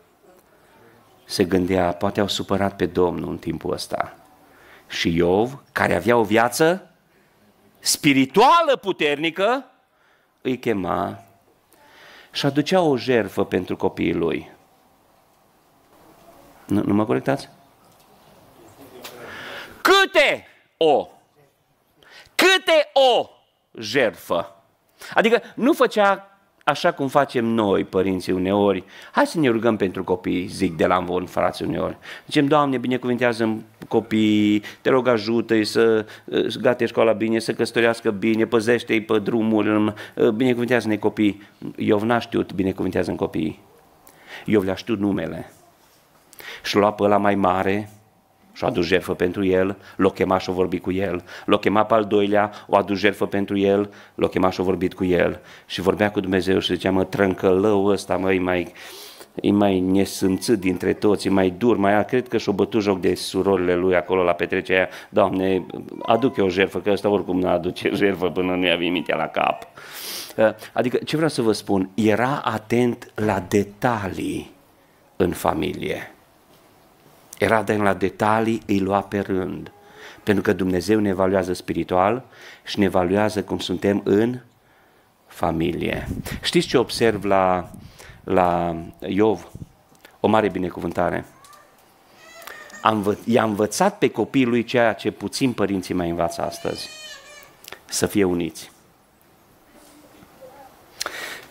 Se gândea, poate au supărat pe Domnul în timpul ăsta. Și Iov, care avea o viață spirituală puternică, îi chema și aducea o jerfă pentru copiii lui. Nu, nu mă corectați? Câte o. Câte o jerfă. Adică nu făcea așa cum facem noi, părinții uneori, hai să ne rugăm pentru copii, zic de la învon, frați uneori. Zicem, Doamne, binecuvintează copiii, te rog ajută-i să, să gate școala bine, să căsătorească bine, păzește-i pe drumul, binecuvintează-ne copii. Eu n-a știut binecuvintează în copiii. Eu le-a știut numele. Și lua pe ăla mai mare, și-o adus jertfă pentru el, l-o chema și-o vorbit cu el. L-o chema pe al doilea, o adus jertfă pentru el, l-o chema și-o vorbit cu el. Și vorbea cu Dumnezeu și zicea, mă, trâncălău ăsta, mă, e mai, e mai nesâmțit dintre toți, e mai dur, mai cred că și-o bătut joc de surorile lui acolo la petrecerea aia. Doamne, aduc eu jertfă, că ăsta oricum nu aduce jertfă până nu i-a mintea la cap. Adică, ce vreau să vă spun, era atent la detalii în familie. Era de la detalii, îi lua pe rând. Pentru că Dumnezeu ne evaluează spiritual și ne evaluează cum suntem în familie. Știți ce observ la, la Iov? O mare binecuvântare. Am, i-a învățat pe copiii lui ceea ce puțin părinții mai învață astăzi. Să fie uniți.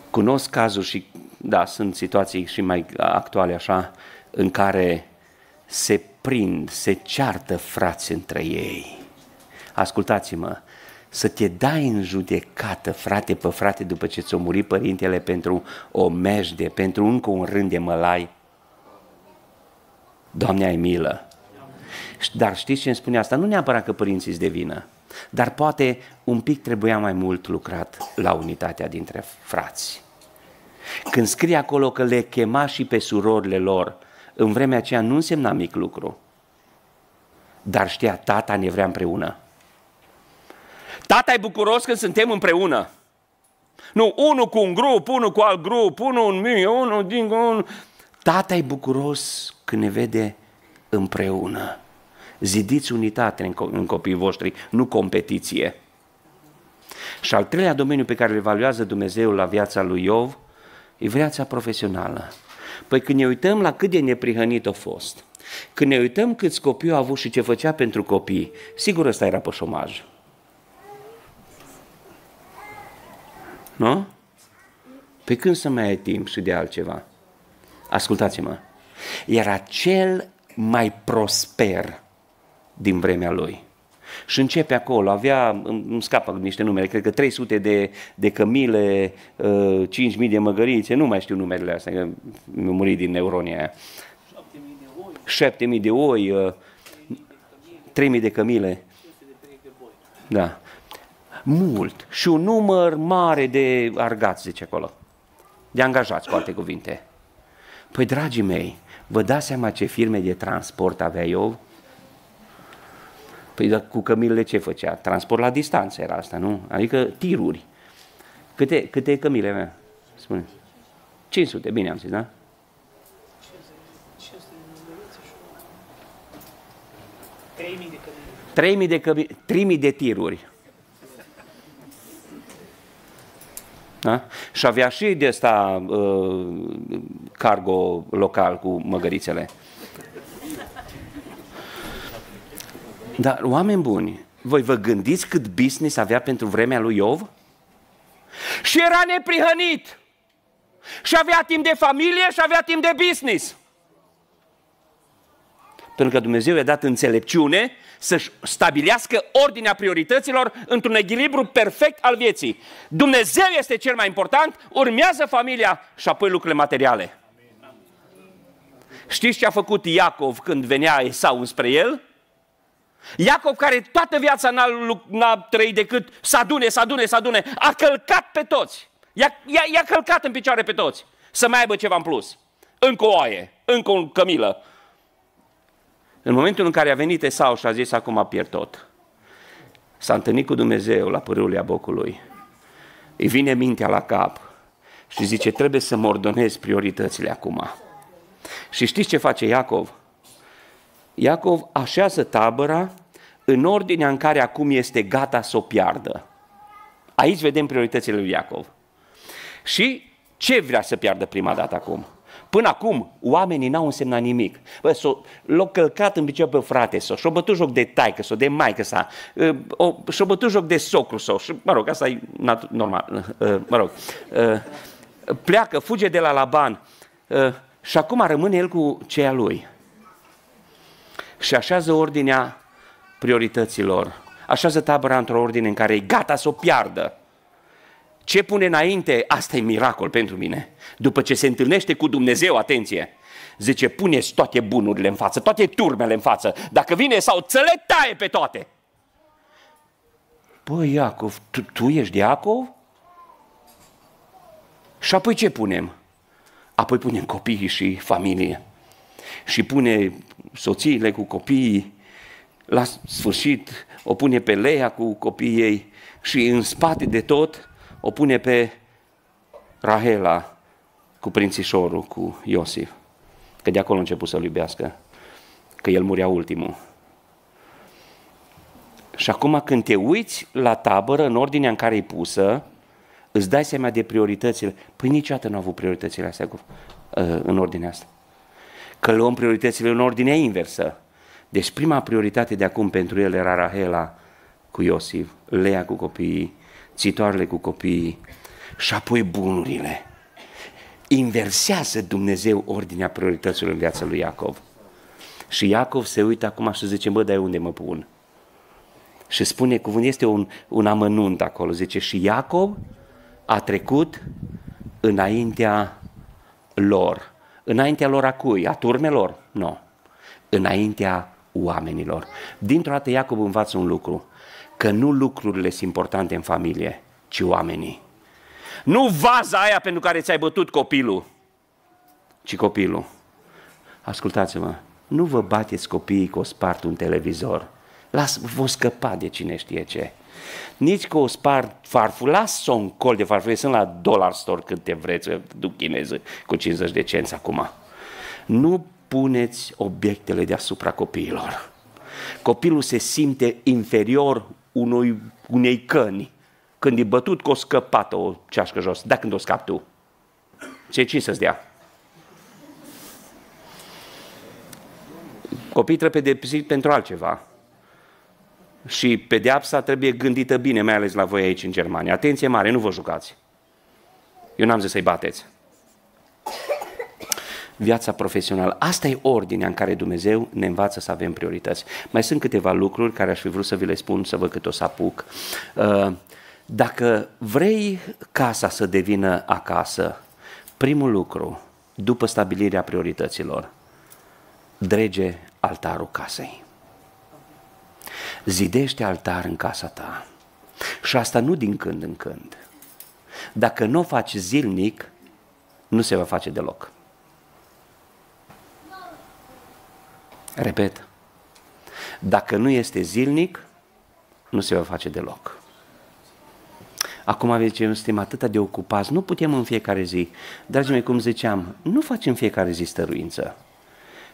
Cunosc cazuri și, da, sunt situații și mai actuale așa, în care se prind, se ceartă frați între ei. Ascultați-mă, să te dai în judecată, frate pe frate, după ce ți-o murit părintele pentru o mejde, pentru încă un rând de mălai. Doamne, ai milă. Dar știți ce îmi spune asta? Nu neapărat că părinții îți devină, dar poate un pic trebuia mai mult lucrat la unitatea dintre frați. Când scrie acolo că le chema și pe surorile lor, în vremea aceea nu însemna mic lucru. Dar știa, tata ne vrea împreună. Tata e bucuros când suntem împreună. Nu, unul cu un grup, unul cu alt grup, unul în mie, unul din... Un... Tata e bucuros când ne vede împreună. Zidiți unitate în, în copiii voștri, nu competiție. Și al treilea domeniu pe care îl evaluează Dumnezeu la viața lui Iov e viața profesională. Păi când ne uităm la cât de neprihănit a fost, când ne uităm câți copii au avut și ce făcea pentru copii, sigur ăsta era pe șomaj. Nu? Pe când să mai ai timp și de altceva? Ascultați-mă. Era cel mai prosper din vremea lui. Și începe acolo, avea, îmi scapă niște numere, cred că 300 de, de cămile, 5.000 uh, de măgărițe, nu mai știu numerele astea, că mi-au murit din neuronia aia. 7.000 de oi, 3.000 uh, de cămile. Da. Mult. Și un număr mare de argați, zice acolo. De angajați, cu alte cuvinte. Păi, dragii mei, vă dați seama ce firme de transport avea eu? Păi dar cu cămilele ce făcea? Transport la distanță era asta, nu? Adică tiruri. Câte, câte cămile mea? Spune. 500, bine am zis, da? 3000 de cămile. 3000 de tiruri. Da? Și avea și de asta uh, cargo local cu măgărițele. Dar, oameni buni, voi vă gândiți cât business avea pentru vremea lui Iov? Și era neprihănit. Și avea timp de familie și avea timp de business. Pentru că Dumnezeu i-a dat înțelepciune să-și stabilească ordinea priorităților într-un echilibru perfect al vieții. Dumnezeu este cel mai important, urmează familia și apoi lucrurile materiale. Știți ce a făcut Iacov când venea Esau spre el? Iacov, care toată viața n-a, n-a trăit decât să adune, să adune, să adune, a călcat pe toți. I-a, i-a, i-a călcat în picioare pe toți. Să mai aibă ceva în plus. Încă o oaie, încă o cămilă. În momentul în care a venit Esau și a zis, acum pierd tot. S-a întâlnit cu Dumnezeu la părâul Iabocului. Îi vine mintea la cap și zice, trebuie să mă ordonez prioritățile acum. Și știți ce face Iacov? Iacov așează tabăra în ordinea în care acum este gata să o piardă. Aici vedem prioritățile lui Iacov. Și ce vrea să piardă prima dată acum? Până acum, oamenii n-au însemnat nimic. Bă, s-o, l-au călcat în picioare pe frate sau și-o bătut joc de taică sau de maică sa, și-o bătut joc de socru sau, și, mă rog, asta e normal, mă rog. pleacă, fuge de la Laban uh, și acum rămâne el cu ceea lui. Și așează ordinea priorităților. Așează tabăra într-o ordine în care e gata să o piardă. Ce pune înainte, asta e miracol pentru mine. După ce se întâlnește cu Dumnezeu, atenție, zice, puneți toate bunurile în față, toate turmele în față. Dacă vine sau ți le taie pe toate. Păi, Iacov, tu, tu ești de Iacov? Și apoi ce punem? Apoi punem copiii și familie. Și pune soțiile cu copiii. La sfârșit o pune pe Leia cu copiii ei și în spate de tot o pune pe Rahela cu prințișorul, cu Iosif. Că de acolo a început să-l iubească, că el murea ultimul. Și acum când te uiți la tabără, în ordinea în care e pusă, îți dai seama de prioritățile. Păi niciodată nu au avut prioritățile astea cu, uh, în ordinea asta. Că luăm prioritățile în ordinea inversă. Deci prima prioritate de acum pentru el era Rahela cu Iosif, Lea cu copiii, țitoarele cu copiii și apoi bunurile. Inversează Dumnezeu ordinea priorităților în viața lui Iacov. Și Iacov se uită acum și zice, bă, dar unde mă pun? Și spune, cuvânt este un, un amănunt acolo, zice, și Iacov a trecut înaintea lor. Înaintea lor a cui? A turmelor? Nu. No. Înaintea oamenilor. Dintr-o dată Iacov învață un lucru, că nu lucrurile sunt importante în familie, ci oamenii. Nu vaza aia pentru care ți-ai bătut copilul, ci copilul. Ascultați-mă, nu vă bateți copiii cu o spart un televizor. Las, vă scăpa de cine știe ce. Nici cu o spart farful, las-o un col de farfurie, sunt la dollar store cât te vreți, duc chineză cu 50 de cenți acum. Nu puneți obiectele deasupra copiilor. Copilul se simte inferior unui, unei căni când e bătut că o scăpată o ceașcă jos, da când o scapi tu. Ce ce să-ți dea? Copiii trebuie pedepsit pentru altceva. Și pedeapsa trebuie gândită bine, mai ales la voi aici în Germania. Atenție mare, nu vă jucați. Eu n-am zis să-i bateți. Viața profesională. Asta e ordinea în care Dumnezeu ne învață să avem priorități. Mai sunt câteva lucruri care aș fi vrut să vi le spun, să văd cât o să apuc. Uh, dacă vrei casa să devină acasă, primul lucru, după stabilirea priorităților, drege altarul casei. Zidește altar în casa ta. Și asta nu din când în când. Dacă nu o faci zilnic, nu se va face deloc. Repet, dacă nu este zilnic, nu se va face deloc. Acum aveți, suntem atât de ocupați, nu putem în fiecare zi. Dragii mei, cum ziceam, nu facem fiecare zi stăruință,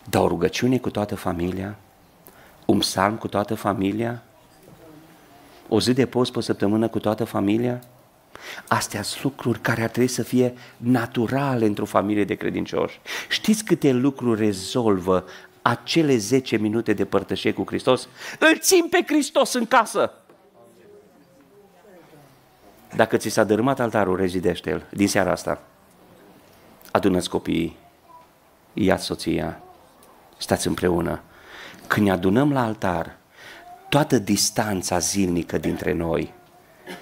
dar o rugăciune cu toată familia, un psalm cu toată familia, o zi de post pe săptămână cu toată familia, Astea sunt lucruri care ar trebui să fie naturale într-o familie de credincioși. Știți câte lucruri rezolvă acele 10 minute de părtășie cu Hristos? Îl țin pe Hristos în casă! Dacă ți s-a dărâmat altarul, rezidește el din seara asta. Adună-ți copiii, ia soția, stați împreună. Când ne adunăm la altar, toată distanța zilnică dintre noi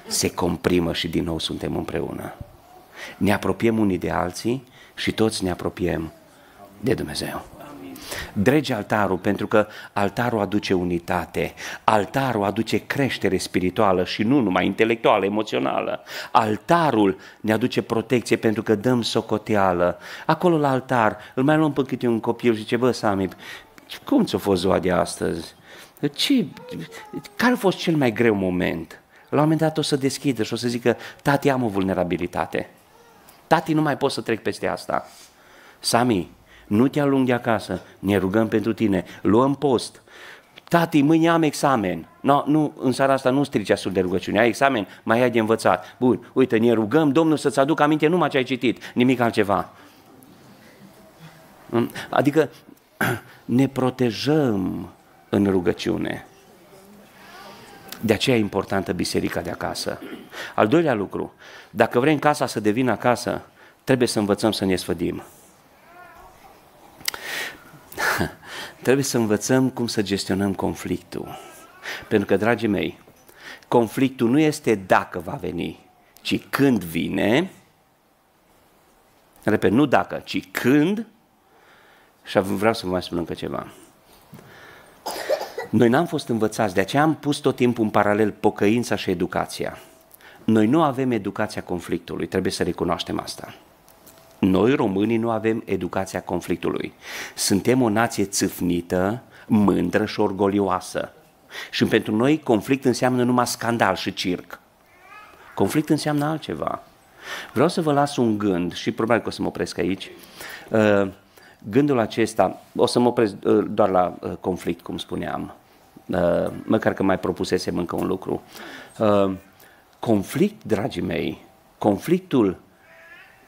se comprimă și din nou suntem împreună. Ne apropiem unii de alții și toți ne apropiem de Dumnezeu. Drege altarul pentru că altarul aduce unitate, altarul aduce creștere spirituală și nu numai intelectuală, emoțională. Altarul ne aduce protecție pentru că dăm socoteală. Acolo la altar îl mai luăm pe câte un copil și zice, bă, Sami, cum ți-a fost ziua de astăzi? Ce, care a fost cel mai greu moment? La un moment dat o să deschidă și o să zică, tati, am o vulnerabilitate. Tati, nu mai pot să trec peste asta. Sami, nu te alung de acasă, ne rugăm pentru tine, luăm post. Tati, mâine am examen. No, nu, în seara asta nu strici asul de rugăciune, ai examen, mai ai de învățat. Bun, uite, ne rugăm, Domnul să-ți aducă aminte numai ce ai citit, nimic altceva. Mm, adică ne protejăm în rugăciune. De aceea e importantă biserica de acasă. Al doilea lucru, dacă vrem casa să devină acasă, trebuie să învățăm să ne sfădim. trebuie să învățăm cum să gestionăm conflictul. Pentru că, dragii mei, conflictul nu este dacă va veni, ci când vine, repet, nu dacă, ci când, și vreau să vă mai spun încă ceva. Noi n-am fost învățați, de aceea am pus tot timpul în paralel pocăința și educația. Noi nu avem educația conflictului, trebuie să recunoaștem asta. Noi, românii, nu avem educația conflictului. Suntem o nație țâfnită, mândră și orgolioasă. Și pentru noi conflict înseamnă numai scandal și circ. Conflict înseamnă altceva. Vreau să vă las un gând și probabil că o să mă opresc aici. Uh, gândul acesta, o să mă opresc uh, doar la uh, conflict, cum spuneam, măcar că mai propusesem încă un lucru. Conflict, dragii mei, conflictul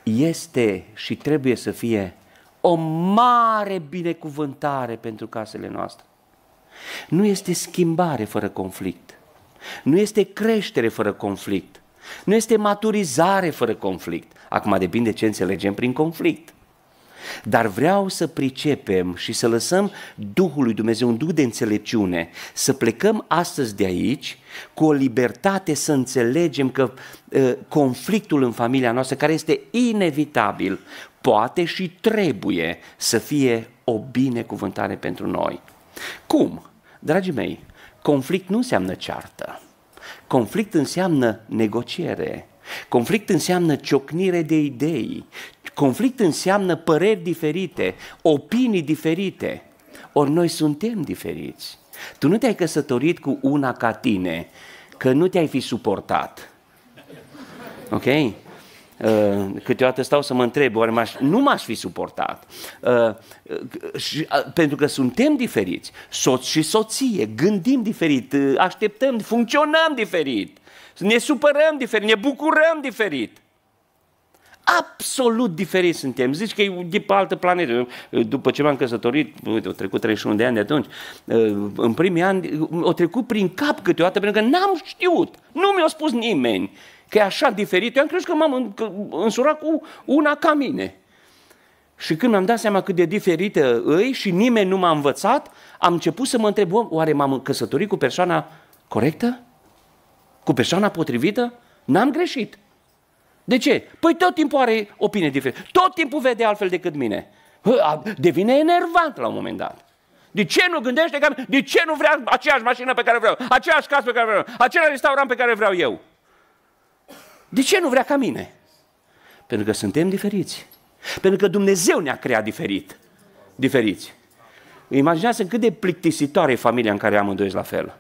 este și trebuie să fie o mare binecuvântare pentru casele noastre. Nu este schimbare fără conflict. Nu este creștere fără conflict. Nu este maturizare fără conflict. Acum depinde ce înțelegem prin conflict. Dar vreau să pricepem și să lăsăm Duhul lui Dumnezeu, un Duh de înțelepciune, să plecăm astăzi de aici cu o libertate să înțelegem că uh, conflictul în familia noastră, care este inevitabil, poate și trebuie să fie o binecuvântare pentru noi. Cum? Dragii mei, conflict nu înseamnă ceartă. Conflict înseamnă negociere. Conflict înseamnă ciocnire de idei. Conflict înseamnă păreri diferite, opinii diferite. Ori noi suntem diferiți. Tu nu te-ai căsătorit cu una ca tine, că nu te-ai fi suportat. Ok? Uh, câteodată stau să mă întreb, oare m-aș, nu m-aș fi suportat. Uh, și, uh, pentru că suntem diferiți, soț și soție, gândim diferit, așteptăm, funcționăm diferit, ne supărăm diferit, ne bucurăm diferit. Absolut diferit suntem. Zici că e de pe altă planetă. După ce m-am căsătorit, uite, au trecut 31 de ani de atunci, în primii ani, au trecut prin cap câteodată, pentru că n-am știut. Nu mi-a spus nimeni că e așa diferit. Eu am crezut că m-am însurat cu una ca mine. Și când mi-am dat seama cât de diferită îi și nimeni nu m-a învățat, am început să mă întreb, oare m-am căsătorit cu persoana corectă? Cu persoana potrivită? N-am greșit. De ce? Păi tot timpul are opinie diferită. Tot timpul vede altfel decât mine. Devine enervant la un moment dat. De ce nu gândește ca De ce nu vrea aceeași mașină pe care vreau? Aceeași casă pe care vreau? Același restaurant pe care vreau eu? De ce nu vrea ca mine? Pentru că suntem diferiți. Pentru că Dumnezeu ne-a creat diferit. Diferiți. Imaginează cât de plictisitoare e familia în care amândoi la fel.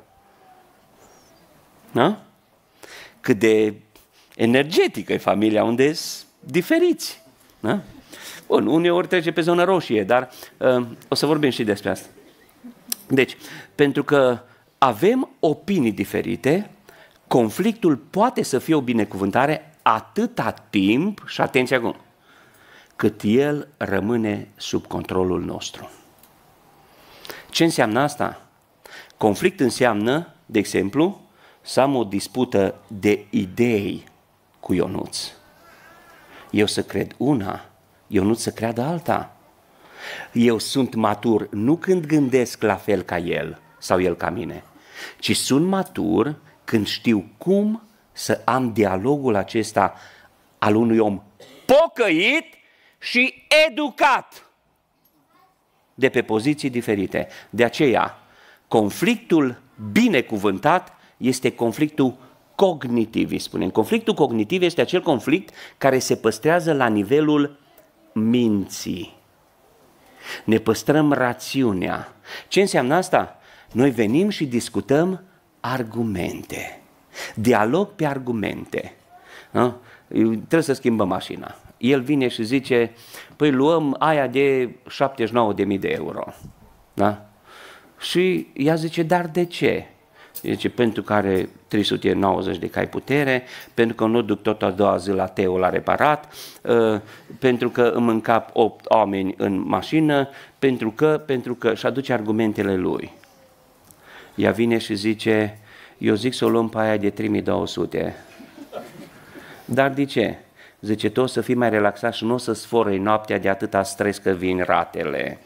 Da? Cât de energetică e familia unde sunt diferiți. Da? Bun, uneori trece pe zonă roșie, dar uh, o să vorbim și despre asta. Deci, pentru că avem opinii diferite, conflictul poate să fie o binecuvântare atâta timp, și atenție acum, cât el rămâne sub controlul nostru. Ce înseamnă asta? Conflict înseamnă, de exemplu, să am o dispută de idei cu Ionuț. Eu să cred una, Ionuț să creadă alta. Eu sunt matur nu când gândesc la fel ca el sau el ca mine, ci sunt matur când știu cum să am dialogul acesta al unui om pocăit și educat de pe poziții diferite. De aceea, conflictul binecuvântat este conflictul cognitiv, îi spunem. Conflictul cognitiv este acel conflict care se păstrează la nivelul minții. Ne păstrăm rațiunea. Ce înseamnă asta? Noi venim și discutăm argumente. Dialog pe argumente. Da? Trebuie să schimbăm mașina. El vine și zice, păi luăm aia de 79.000 de euro. Da? Și ea zice, dar de ce? Zice, pentru care 390 de cai putere, pentru că nu duc tot a doua zi la Teo la reparat, uh, pentru că îmi încap 8 oameni în mașină, pentru că, pentru că, și aduce argumentele lui. Ea vine și zice, eu zic să o luăm pe aia de 3200. Dar de ce? zice, tu o să fii mai relaxat și nu o să sforăi noaptea de atâta stres că vin ratele.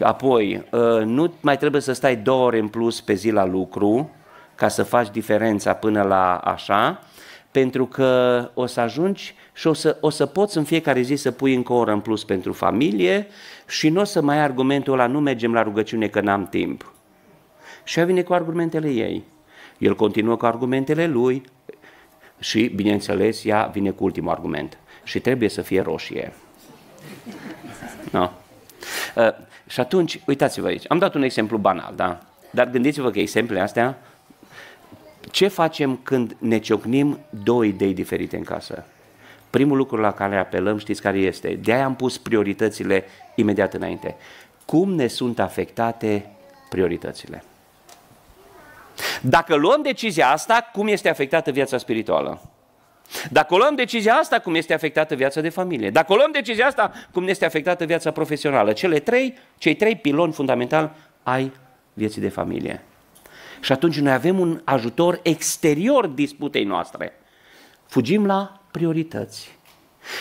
Apoi, ă, nu mai trebuie să stai două ore în plus pe zi la lucru ca să faci diferența până la așa, pentru că o să ajungi și o să, o să poți în fiecare zi să pui încă o oră în plus pentru familie și nu o să mai ai argumentul ăla, nu mergem la rugăciune că n-am timp. Și ea vine cu argumentele ei. El continuă cu argumentele lui și, bineînțeles, ea vine cu ultimul argument. Și trebuie să fie roșie. No. Uh, și atunci, uitați-vă aici, am dat un exemplu banal, da? Dar gândiți-vă că exemplele astea, ce facem când ne ciocnim două idei diferite în casă? Primul lucru la care apelăm, știți care este? De aia am pus prioritățile imediat înainte. Cum ne sunt afectate prioritățile? Dacă luăm decizia asta, cum este afectată viața spirituală? Dacă luăm decizia asta, cum este afectată viața de familie? Dacă luăm decizia asta, cum este afectată viața profesională? Cele trei, cei trei piloni fundamentali ai vieții de familie. Și atunci noi avem un ajutor exterior disputei noastre. Fugim la priorități.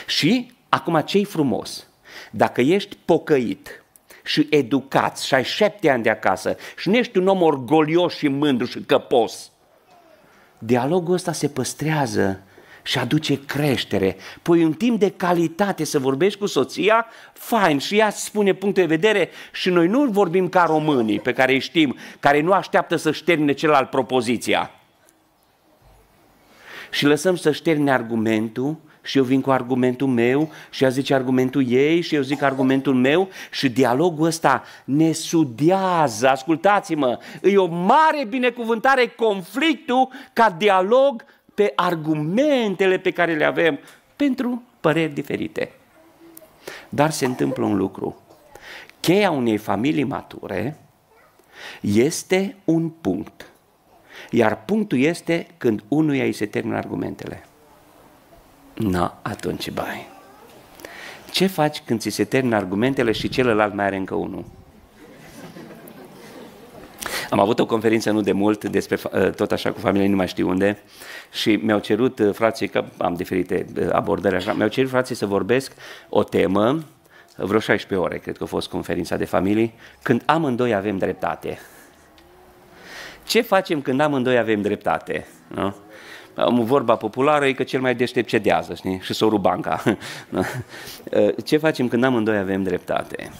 Și acum ce-i frumos? Dacă ești pocăit, și educați și ai șapte ani de acasă și nu ești un om orgolios și mândru și căpos, dialogul ăsta se păstrează și aduce creștere. Păi un timp de calitate să vorbești cu soția, fain, și ea spune puncte de vedere și noi nu vorbim ca românii pe care îi știm, care nu așteaptă să-și termine celălalt propoziția. Și lăsăm să-și termine argumentul și eu vin cu argumentul meu și ea zice argumentul ei și eu zic argumentul meu și dialogul ăsta ne sudează, ascultați-mă, e o mare binecuvântare conflictul ca dialog pe argumentele pe care le avem pentru păreri diferite. Dar se întâmplă un lucru. Cheia unei familii mature este un punct. Iar punctul este când unuia îi se termină argumentele. No, atunci bai. Ce faci când ți se termină argumentele și celălalt mai are încă unul? Am avut o conferință nu de mult despre ă, tot așa cu familie, nu mai știu unde, și mi-au cerut ă, frații, că am diferite ă, abordări așa, mi-au cerut frații să vorbesc o temă, vreo 16 ore, cred că a fost conferința de familie, când amândoi avem dreptate. Ce facem când amândoi avem dreptate? Nu? vorba populară e că cel mai deștept cedează, știi? Și soru banca. Ce facem când amândoi avem dreptate?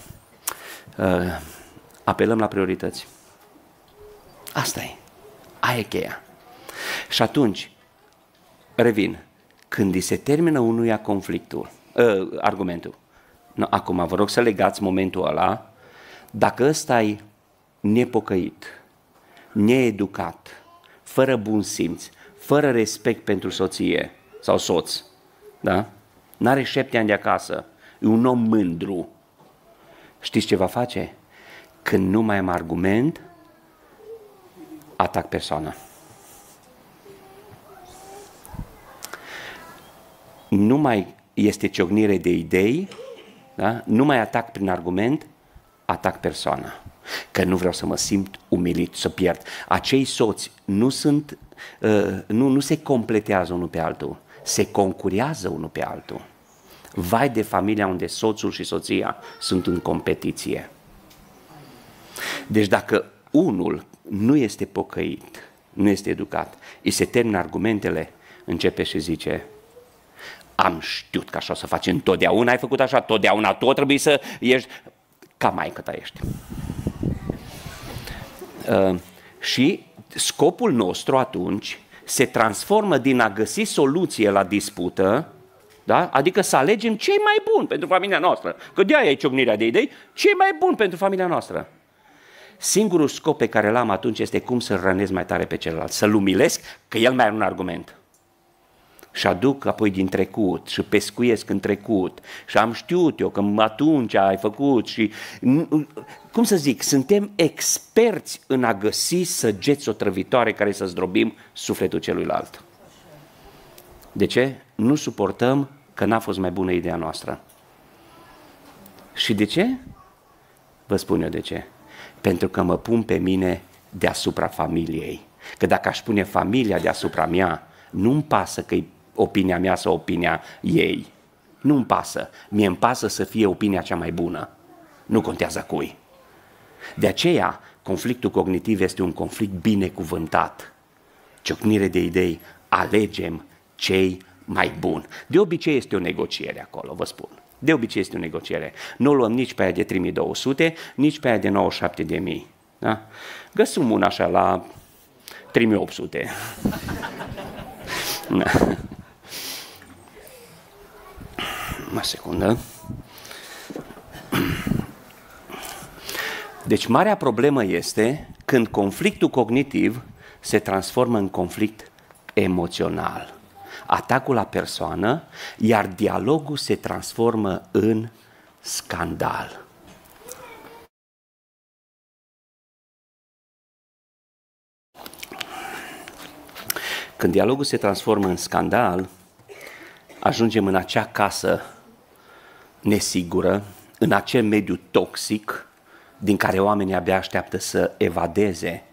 Apelăm la priorități. Asta e. Aia e cheia. Și atunci, revin, când îi se termină unuia conflictul, uh, argumentul, no, acum vă rog să legați momentul ăla, dacă ăsta e nepocăit, needucat, fără bun simț, fără respect pentru soție sau soț, da? N-are șapte ani de acasă, e un om mândru. Știți ce va face? Când nu mai am argument, atac persoana. Nu mai este ciocnire de idei, da? nu mai atac prin argument, atac persoana. Că nu vreau să mă simt umilit, să pierd. Acei soți nu sunt Uh, nu, nu se completează unul pe altul, se concurează unul pe altul. Vai de familia unde soțul și soția sunt în competiție. Deci dacă unul nu este pocăit, nu este educat, îi se termină argumentele, începe și zice, am știut că așa o să faci întotdeauna, ai făcut așa, totdeauna tot trebuie să ești, ca mai ta ești. Uh, și scopul nostru atunci se transformă din a găsi soluție la dispută, da? adică să alegem ce e mai bun pentru familia noastră. Că de aia e ciocnirea de idei, ce e mai bun pentru familia noastră. Singurul scop pe care l-am atunci este cum să-l rănesc mai tare pe celălalt, să-l umilesc, că el mai are un argument și aduc apoi din trecut și pescuiesc în trecut și am știut eu că atunci ai făcut și, cum să zic, suntem experți în a găsi săgeți otrăvitoare care să zdrobim sufletul celuilalt. De ce? Nu suportăm că n-a fost mai bună ideea noastră. Și de ce? Vă spun eu de ce. Pentru că mă pun pe mine deasupra familiei. Că dacă aș pune familia deasupra mea, nu-mi pasă că opinia mea sau opinia ei. Nu-mi pasă. Mie îmi pasă să fie opinia cea mai bună. Nu contează cui. De aceea, conflictul cognitiv este un conflict binecuvântat. Ciocnire de idei, alegem cei mai buni. De obicei este o negociere acolo, vă spun. De obicei este o negociere. Nu luăm nici pe aia de 3200, nici pe aia de 97 de mii. Da? Găsim una așa la 3800. Da. O secundă. Deci marea problemă este când conflictul cognitiv se transformă în conflict emoțional. Atacul la persoană, iar dialogul se transformă în scandal. Când dialogul se transformă în scandal, ajungem în acea casă nesigură, în acel mediu toxic, din care oamenii abia așteaptă să evadeze.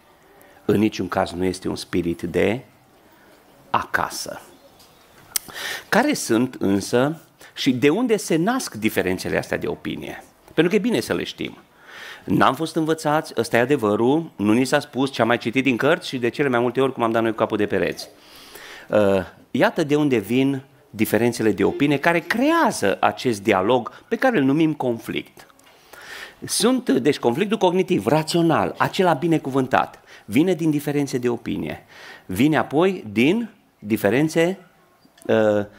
În niciun caz nu este un spirit de acasă. Care sunt însă și de unde se nasc diferențele astea de opinie? Pentru că e bine să le știm. N-am fost învățați, ăsta e adevărul, nu ni s-a spus ce am mai citit din cărți și de cele mai multe ori cum am dat noi cu capul de pereți. Uh, iată de unde vin diferențele de opinie care creează acest dialog pe care îl numim conflict. Sunt, deci conflictul cognitiv, rațional, acela binecuvântat, vine din diferențe de opinie. Vine apoi din diferențe uh,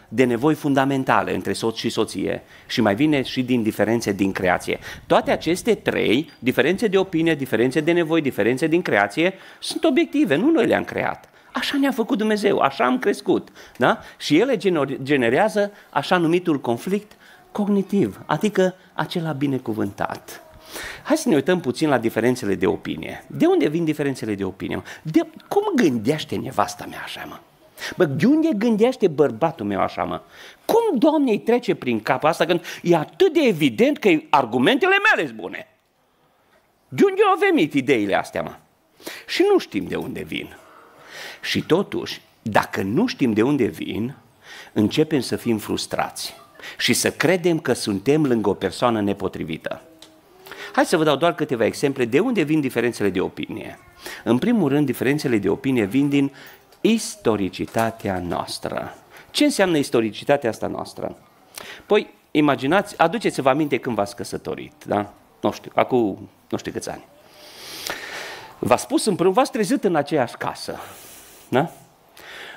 de nevoi fundamentale între soț și soție și mai vine și din diferențe din creație. Toate aceste trei, diferențe de opinie, diferențe de nevoi, diferențe din creație, sunt obiective, nu noi le-am creat. Așa ne-a făcut Dumnezeu, așa am crescut. Da? Și ele generează așa numitul conflict cognitiv, adică acela binecuvântat. Hai să ne uităm puțin la diferențele de opinie. De unde vin diferențele de opinie? De, cum gândește nevasta mea așa, mă? Bă, de unde gândește bărbatul meu așa, mă? Cum, Doamne, îi trece prin cap asta când e atât de evident că argumentele mele sunt bune? De unde au venit ideile astea, mă? Și nu știm de unde vin. Și totuși, dacă nu știm de unde vin, începem să fim frustrați și să credem că suntem lângă o persoană nepotrivită. Hai să vă dau doar câteva exemple de unde vin diferențele de opinie. În primul rând, diferențele de opinie vin din istoricitatea noastră. Ce înseamnă istoricitatea asta noastră? Păi, imaginați, aduceți-vă aminte când v-ați căsătorit, da? Nu știu, acum nu știu câți ani. V-ați spus împreună, v-ați trezit în aceeași casă, da?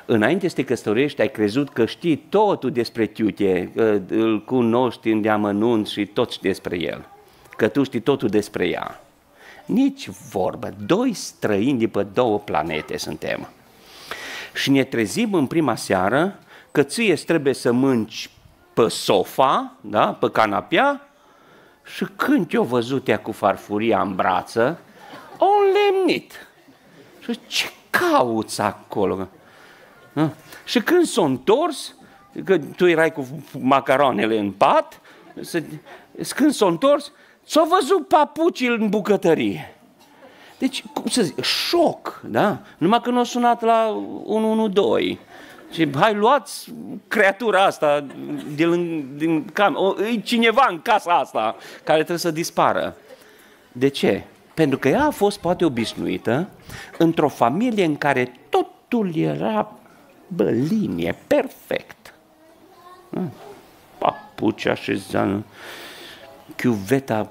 Înainte să te căsătorești, ai crezut că știi totul despre Tiute, că îl cunoști în deamănunt și tot despre el, că tu știi totul despre ea. Nici vorbă, doi străini de pe două planete suntem. Și ne trezim în prima seară că ție trebuie să mânci pe sofa, da, pe canapea, și când te-o văzut ea cu farfuria în brață, o lemnit. Și ce cauți acolo? Da? Și când s-a întors, că tu erai cu macaronele în pat, când s-a întors, s-a văzut papucii în bucătărie. Deci, cum să zic, șoc, da? Numai că nu a sunat la 112. Și hai luați creatura asta din, din cam, o, e cineva în casa asta care trebuie să dispară. De ce? Pentru că ea a fost poate obișnuită într-o familie în care totul era bă, linie, perfect. Papuci așezat, chiuveta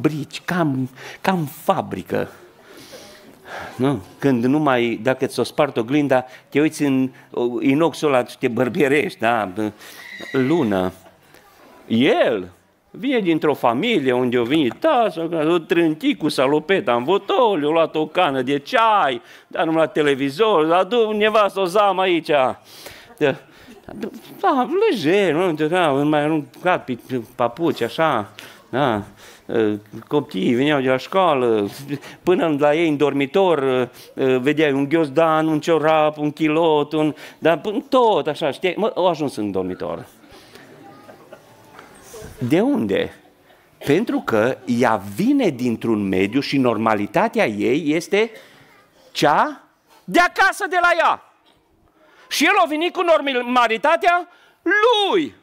brici, cam, cam fabrică. Nu? Când nu mai, dacă ți-o spart oglinda, te uiți în inoxul ăla, te bărbierești, da? Lună. El vine dintr-o familie unde o venit tasa, o trânti cu salopeta în votol, o luat o cană de ceai, dar nu la televizor, dar du nevastă o zam aici. Da, da lejer, nu, da, mai aruncat papuci, așa, da, copiii veneau de la școală, până la ei în dormitor, vedeai un ghiozdan, un ciorap, un kilot, un, da, tot așa, știi, mă, au ajuns în dormitor. De unde? Pentru că ea vine dintr-un mediu și normalitatea ei este cea de acasă de la ea. Și el a venit cu normalitatea lui,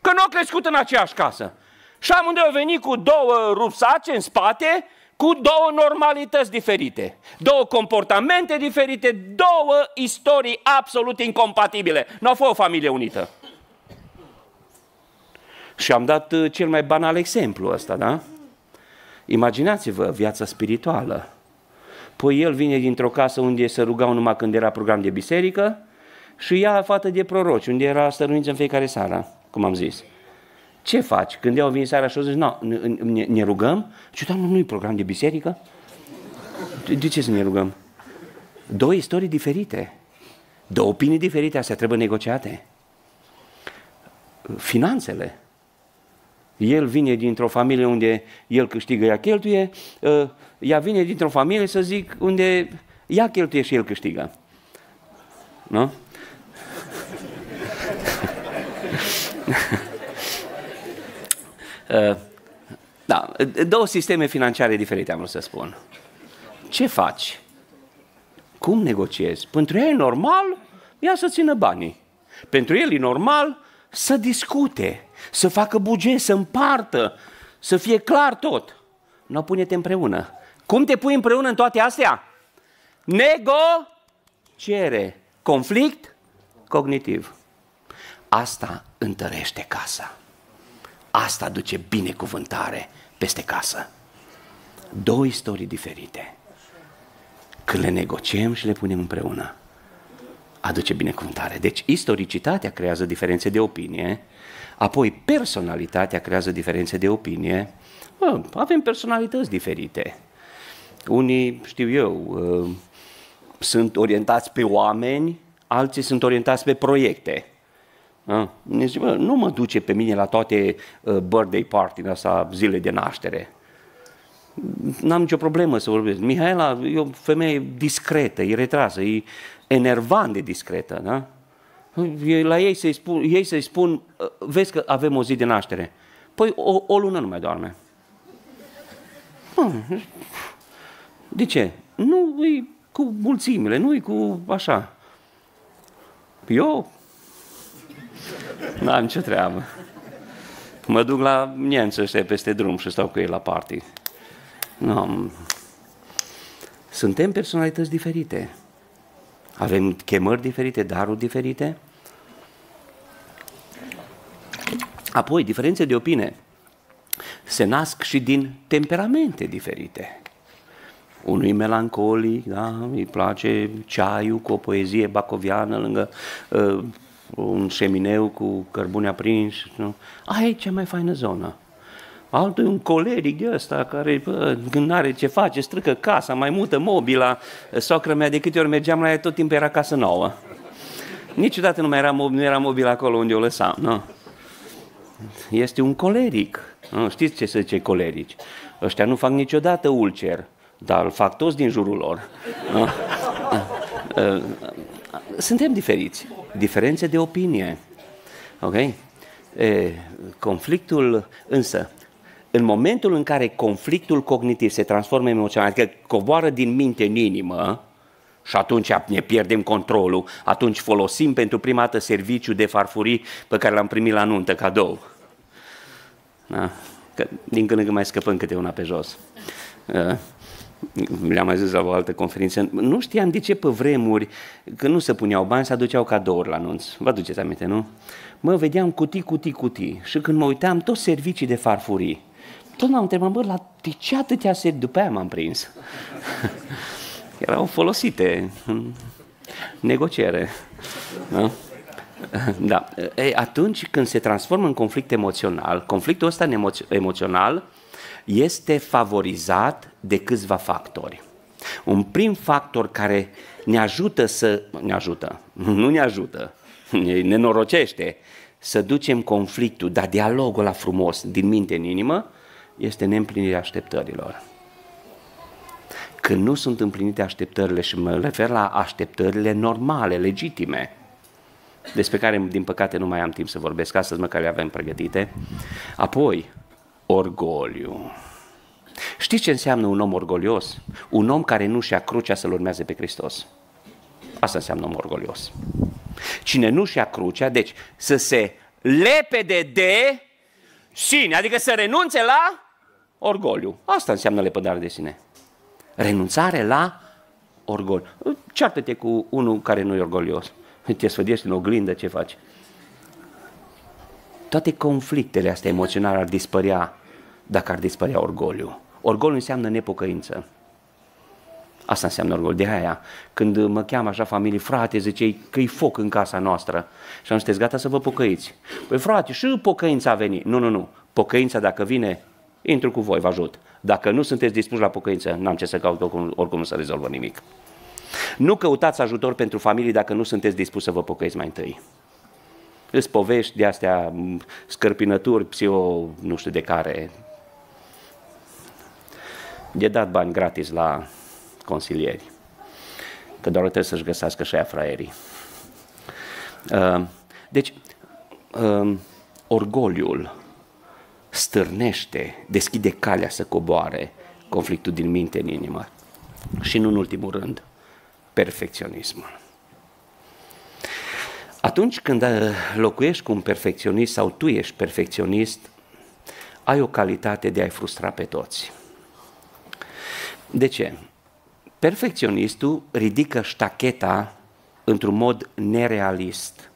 că nu a crescut în aceeași casă. Și amândoi au venit cu două rupsace în spate, cu două normalități diferite, două comportamente diferite, două istorii absolut incompatibile. Nu a fost o familie unită. Și am dat uh, cel mai banal exemplu ăsta, da? Imaginați-vă viața spirituală. Păi el vine dintr-o casă unde se rugau numai când era program de biserică și ea fată de proroci, unde era stăruință în fiecare seară, cum am zis. Ce faci? Când eu vin seara și au zis, no, ne, ne rugăm? Și doamne, nu-i program de biserică? De, de ce să ne rugăm? Două istorii diferite. Două opinii diferite, astea trebuie negociate. Finanțele. El vine dintr-o familie unde el câștigă, ea cheltuie, ă, ea vine dintr-o familie, să zic, unde ea cheltuie și el câștigă. Nu? Ă, da, două sisteme financiare diferite am vrut să spun. Ce faci? Cum negociezi? Pentru el e normal, ea să țină banii. Pentru el e normal să discute să facă buget, să împartă, să fie clar tot. Nu pune-te împreună. Cum te pui împreună în toate astea? Negociere. Conflict cognitiv. Asta întărește casa. Asta duce binecuvântare peste casă. Două istorii diferite. Când le negociem și le punem împreună, aduce binecuvântare. Deci istoricitatea creează diferențe de opinie, Apoi, personalitatea creează diferențe de opinie. Bă, avem personalități diferite. Unii, știu eu, uh, sunt orientați pe oameni, alții sunt orientați pe proiecte. Ne zice, bă, nu mă duce pe mine la toate uh, birthday party asta, zile de naștere. N-am nicio problemă să vorbesc. Mihaela e o femeie discretă, e retrasă, e enervant de discretă, da? La ei să-i spun, ei să-i spun, vezi că avem o zi de naștere. Păi o, o lună nu mai doarme. De ce? Nu e cu mulțimile, nu e cu așa. Eu n-am nicio treabă. Mă duc la niență ăștia peste drum și stau cu ei la party. Nu, suntem personalități diferite. Avem chemări diferite, daruri diferite. Apoi, diferențe de opinie se nasc și din temperamente diferite. Unui melancolic, da, îi place ceaiul cu o poezie bacoviană lângă uh, un șemineu cu cărbune aprins. Nu? Aia e cea mai faină zonă. Altul e un coleric de ăsta care, bă, când are ce face, strâcă casa, mai mută mobila. Socră mea, de câte ori mergeam la ea, tot timpul era casă nouă. Niciodată nu mai era, nu era mobil acolo unde o lăsam, nu? Este un coleric. Nu? Știți ce se zice colerici? Ăștia nu fac niciodată ulcer, dar îl fac toți din jurul lor. Nu? Suntem diferiți. Diferențe de opinie. Ok? E, conflictul însă în momentul în care conflictul cognitiv se transformă în emoțional, adică coboară din minte în inimă, și atunci ne pierdem controlul, atunci folosim pentru prima dată serviciul de farfurii pe care l-am primit la nuntă cadou. Da? Că din când în când mai scăpăm câte una pe jos. Da? Le-am mai zis la o altă conferință. Nu știam de ce pe vremuri, când nu se puneau bani, se aduceau cadouri la anunț. Vă aduceți aminte, nu? Mă, vedeam cutii, cutii, cutii. Și când mă uitam, toți servicii de farfurii tot m-am întrebat, bă, la de ce atâtea seri? După aia m-am prins. Erau folosite în negociere. Da? Da. Ei, atunci când se transformă în conflict emoțional, conflictul ăsta emoțional este favorizat de câțiva factori. Un prim factor care ne ajută să... ne ajută, nu ne ajută, ne nenorocește să ducem conflictul, dar dialogul la frumos din minte în inimă, este neîmplinirea așteptărilor. Când nu sunt împlinite așteptările și mă refer la așteptările normale, legitime, despre care, din păcate, nu mai am timp să vorbesc astăzi, măcar le avem pregătite. Apoi, orgoliu. Știți ce înseamnă un om orgolios? Un om care nu și-a crucea să-L urmeze pe Hristos. Asta înseamnă om orgolios. Cine nu-și ia crucea, deci să se lepede de sine, adică să renunțe la orgoliu. Asta înseamnă lepădare de sine. Renunțare la orgoliu. Ceartă-te cu unul care nu e orgolios. Te sfădești în oglindă, ce faci? Toate conflictele astea emoționale ar dispărea dacă ar dispărea orgoliu. Orgoliu înseamnă nepocăință. Asta înseamnă orgoliu. De aia, când mă cheamă așa familie, frate, zice că e foc în casa noastră și am sunteți gata să vă pocăiți. Păi frate, și pocăința a venit. Nu, nu, nu. Pocăința dacă vine, intru cu voi, vă ajut. Dacă nu sunteți dispuși la pocăință, n-am ce să caut, oricum, oricum nu se rezolvă nimic. Nu căutați ajutor pentru familie dacă nu sunteți dispuși să vă pocăiți mai întâi. Îți povești de astea, scărpinături, psio, nu știu de care. De dat bani gratis la consilieri. Că doar trebuie să-și găsească și aia fraierii. Uh, deci, uh, orgoliul stârnește, deschide calea să coboare conflictul din minte în inimă. Și nu în ultimul rând, perfecționismul. Atunci când uh, locuiești cu un perfecționist sau tu ești perfecționist, ai o calitate de a-i frustra pe toți. De ce? Perfecționistul ridică ștacheta într-un mod nerealist,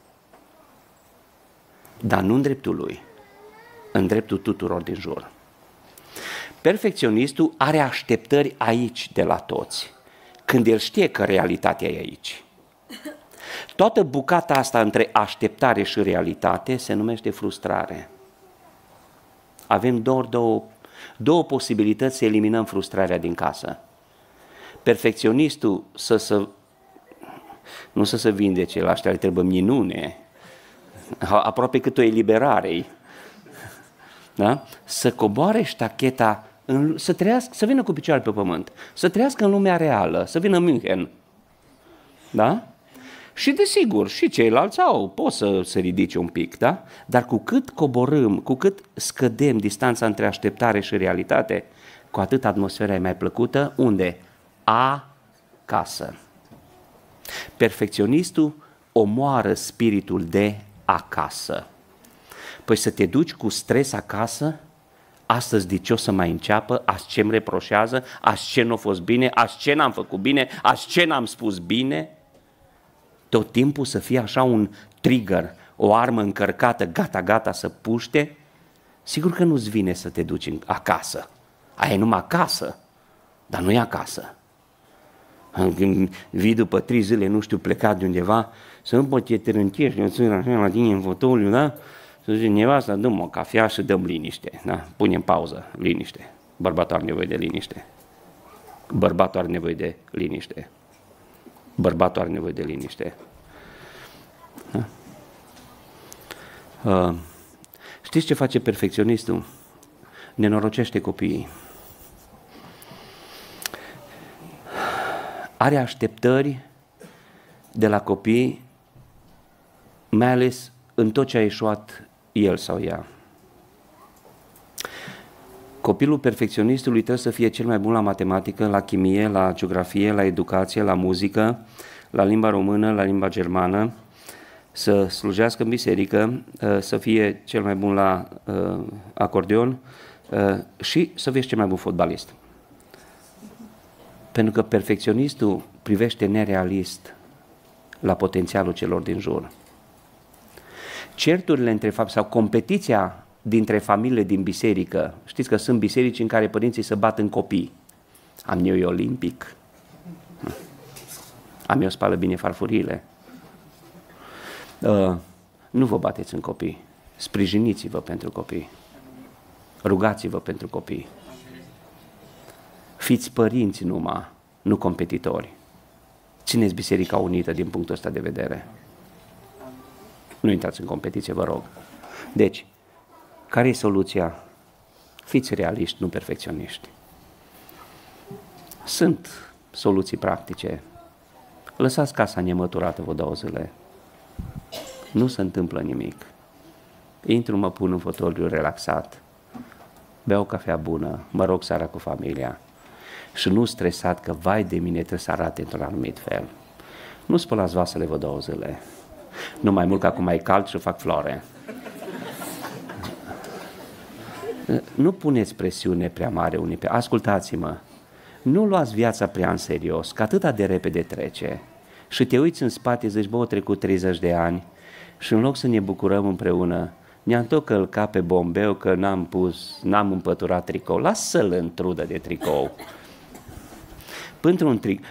dar nu în dreptul lui, în dreptul tuturor din jur. Perfecționistul are așteptări aici de la toți, când el știe că realitatea e aici. Toată bucata asta între așteptare și realitate se numește frustrare. Avem doar două, două posibilități să eliminăm frustrarea din casă. Perfecționistul să să nu să se vindece, la ăștia le trebuie minune, aproape cât o eliberare da? Să coboare ștacheta, în, să trăiască, să vină cu picioare pe pământ, să trăiască în lumea reală, să vină München. Da? Și desigur, și ceilalți au, pot să se ridice un pic, da? Dar cu cât coborâm, cu cât scădem distanța între așteptare și realitate, cu atât atmosfera e mai plăcută. Unde? Acasă. Perfecționistul omoară spiritul de acasă. Păi să te duci cu stres acasă, astăzi de ce o să mai înceapă, azi ce îmi reproșează, azi ce nu a fost bine, azi ce n-am făcut bine, azi ce n-am spus bine, tot timpul să fie așa un trigger, o armă încărcată, gata, gata să puște, sigur că nu-ți vine să te duci acasă. Aia e numai acasă, dar nu e acasă. Când vii după trei zile, nu știu, plecat de undeva, să nu poți te trântești, eu sunt așa la tine în fotoliu, da? Să zici, nevasta, dăm o cafea și dăm liniște, da? Punem pauză, liniște. Bărbatul are nevoie de liniște. Bărbatul are nevoie de liniște. Bărbatul are nevoie de liniște. Da? Uh, știți ce face perfecționistul? Nenorocește copiii. Are așteptări de la copii, mai ales în tot ce a ieșuat el sau ea. Copilul perfecționistului trebuie să fie cel mai bun la matematică, la chimie, la geografie, la educație, la muzică, la limba română, la limba germană, să slujească în biserică, uh, să fie cel mai bun la uh, acordeon uh, și să fie cel mai bun fotbalist. Pentru că perfecționistul privește nerealist la potențialul celor din jur. Certurile între sau competiția dintre familiile din biserică. Știți că sunt biserici în care părinții se bat în copii. Am eu e olimpic. Am eu spală bine farfurile. Uh, nu vă bateți în copii. Sprijiniți-vă pentru copii. Rugați-vă pentru copii. Fiți părinți numai, nu competitori. Țineți Biserica Unită din punctul ăsta de vedere. Nu intrați în competiție, vă rog. Deci, care e soluția? Fiți realiști, nu perfecționiști. Sunt soluții practice. Lăsați casa nemăturată vă două zile. Nu se întâmplă nimic. Intru, mă pun în fotoliu relaxat, beau cafea bună, mă rog seara cu familia și nu stresat că vai de mine trebuie să arate într-un anumit fel. Nu spălați vasele vă două zile. Nu mai mult că acum mai cald și fac floare. Nu puneți presiune prea mare unii pe... Ascultați-mă, nu luați viața prea în serios, că atâta de repede trece. Și te uiți în spate, zici, bă, au trecut 30 de ani și în loc să ne bucurăm împreună, ne-am tot călcat pe bombeu că n-am pus, n-am împăturat tricou. Lasă-l în trudă de tricou. Pentru un tric,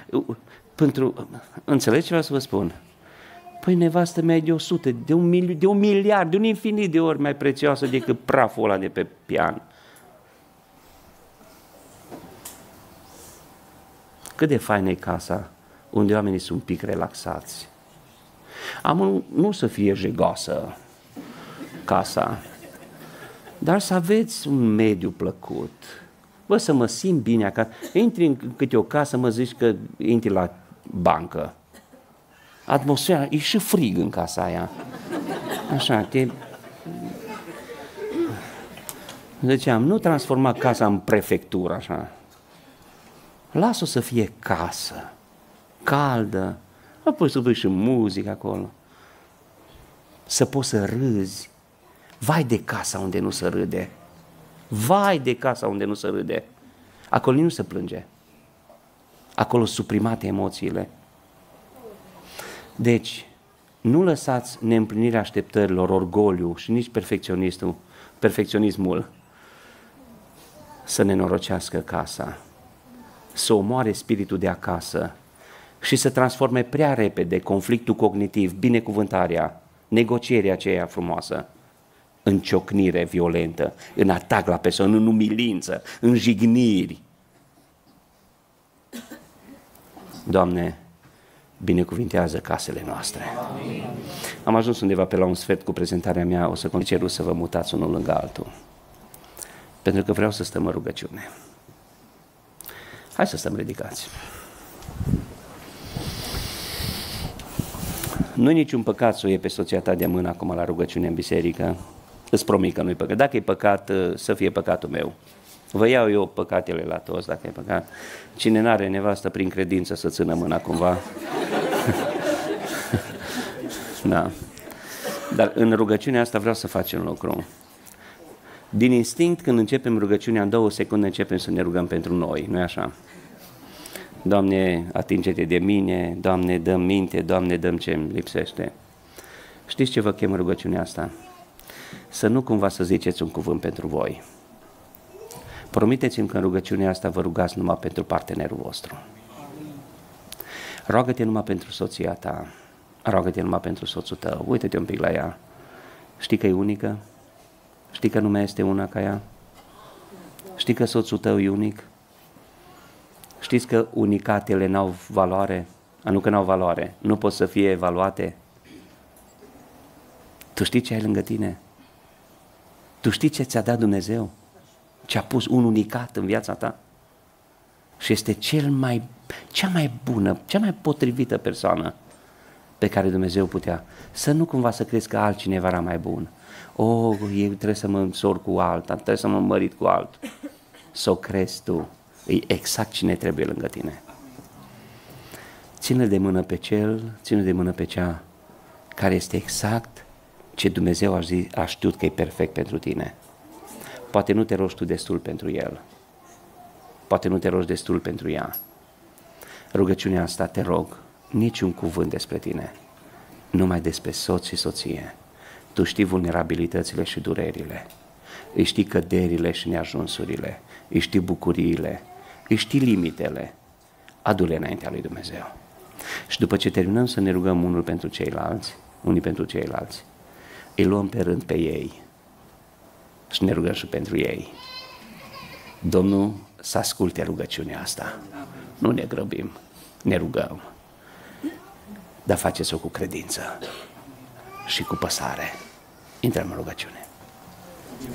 pentru, înțelegi ce vreau să vă spun? Păi nevastă mea e de 100, de un, mili, de un miliard, de un infinit de ori mai prețioasă decât praful ăla de pe pian. Cât de faină e casa unde oamenii sunt un pic relaxați. Am nu să fie jegoasă casa, dar să aveți un mediu plăcut. Bă, să mă simt bine acasă. Intri în câte o casă, mă zici că intri la bancă. Atmosfera, e și frig în casa aia. Așa, te... Ziceam, nu transforma casa în prefectură, așa. Lasă-o să fie casă, caldă, apoi să vezi și muzică acolo. Să poți să râzi. Vai de casa unde nu se râde. Vai de casa unde nu se râde. Acolo nu se plânge. Acolo suprimate emoțiile. Deci, nu lăsați neîmplinirea așteptărilor, orgoliu și nici perfecționismul, perfecționismul să ne norocească casa, să omoare spiritul de acasă și să transforme prea repede conflictul cognitiv, binecuvântarea, negocierea aceea frumoasă, în ciocnire violentă, în atac la persoană, în umilință, în jigniri. Doamne, binecuvintează casele noastre. Amin. Am ajuns undeva pe la un sfert cu prezentarea mea, o să ceru să vă mutați unul lângă altul. Pentru că vreau să stăm în rugăciune. Hai să stăm ridicați. Nu niciun păcat să o iei pe soția ta de mână acum la rugăciune în biserică. Îți promit că nu-i păcat. Dacă e păcat, să fie păcatul meu. Vă iau eu păcatele la toți, dacă e păcat. Cine n-are nevastă prin credință să țină mâna cumva. da. Dar în rugăciunea asta vreau să facem lucru. Din instinct, când începem rugăciunea, în două secunde începem să ne rugăm pentru noi, nu-i așa? Doamne, atinge-te de mine, Doamne, dăm minte, Doamne, dăm ce îmi lipsește. Știți ce vă chem în rugăciunea asta? Să nu cumva să ziceți un cuvânt pentru voi. Promiteți-mi că în rugăciunea asta vă rugați numai pentru partenerul vostru. Roagă-te numai pentru soția ta, roagă-te numai pentru soțul tău, uite-te un pic la ea. Știi că e unică? Știi că nu mai este una ca ea? Știi că soțul tău e unic? Știți că unicatele n-au valoare? Nu că n-au valoare, nu pot să fie evaluate. Tu știi ce ai lângă tine? Tu știi ce ți-a dat Dumnezeu? Ce a pus un unicat în viața ta? Și este cel mai, cea mai bună, cea mai potrivită persoană pe care Dumnezeu putea. Să nu cumva să crezi că altcineva era mai bun. O, oh, eu trebuie să mă însor cu alta, trebuie să mă mărit cu altul. Să o crezi tu. E exact cine trebuie lângă tine. Ține de mână pe cel, ține de mână pe cea care este exact ce Dumnezeu a, zis, a știut că e perfect pentru tine. Poate nu te rogi tu destul pentru el. Poate nu te rogi destul pentru ea. Rugăciunea asta te rog, niciun cuvânt despre tine, numai despre soț și soție. Tu știi vulnerabilitățile și durerile, îi știi căderile și neajunsurile, îi știi bucuriile, îi știi limitele. Adu-le înaintea lui Dumnezeu. Și după ce terminăm să ne rugăm unul pentru ceilalți, unii pentru ceilalți, îi luăm pe rând pe ei și ne rugăm și pentru ei. Domnul să asculte rugăciunea asta. Nu ne grăbim, ne rugăm. Dar faceți-o cu credință și cu păsare. Intrăm în rugăciune.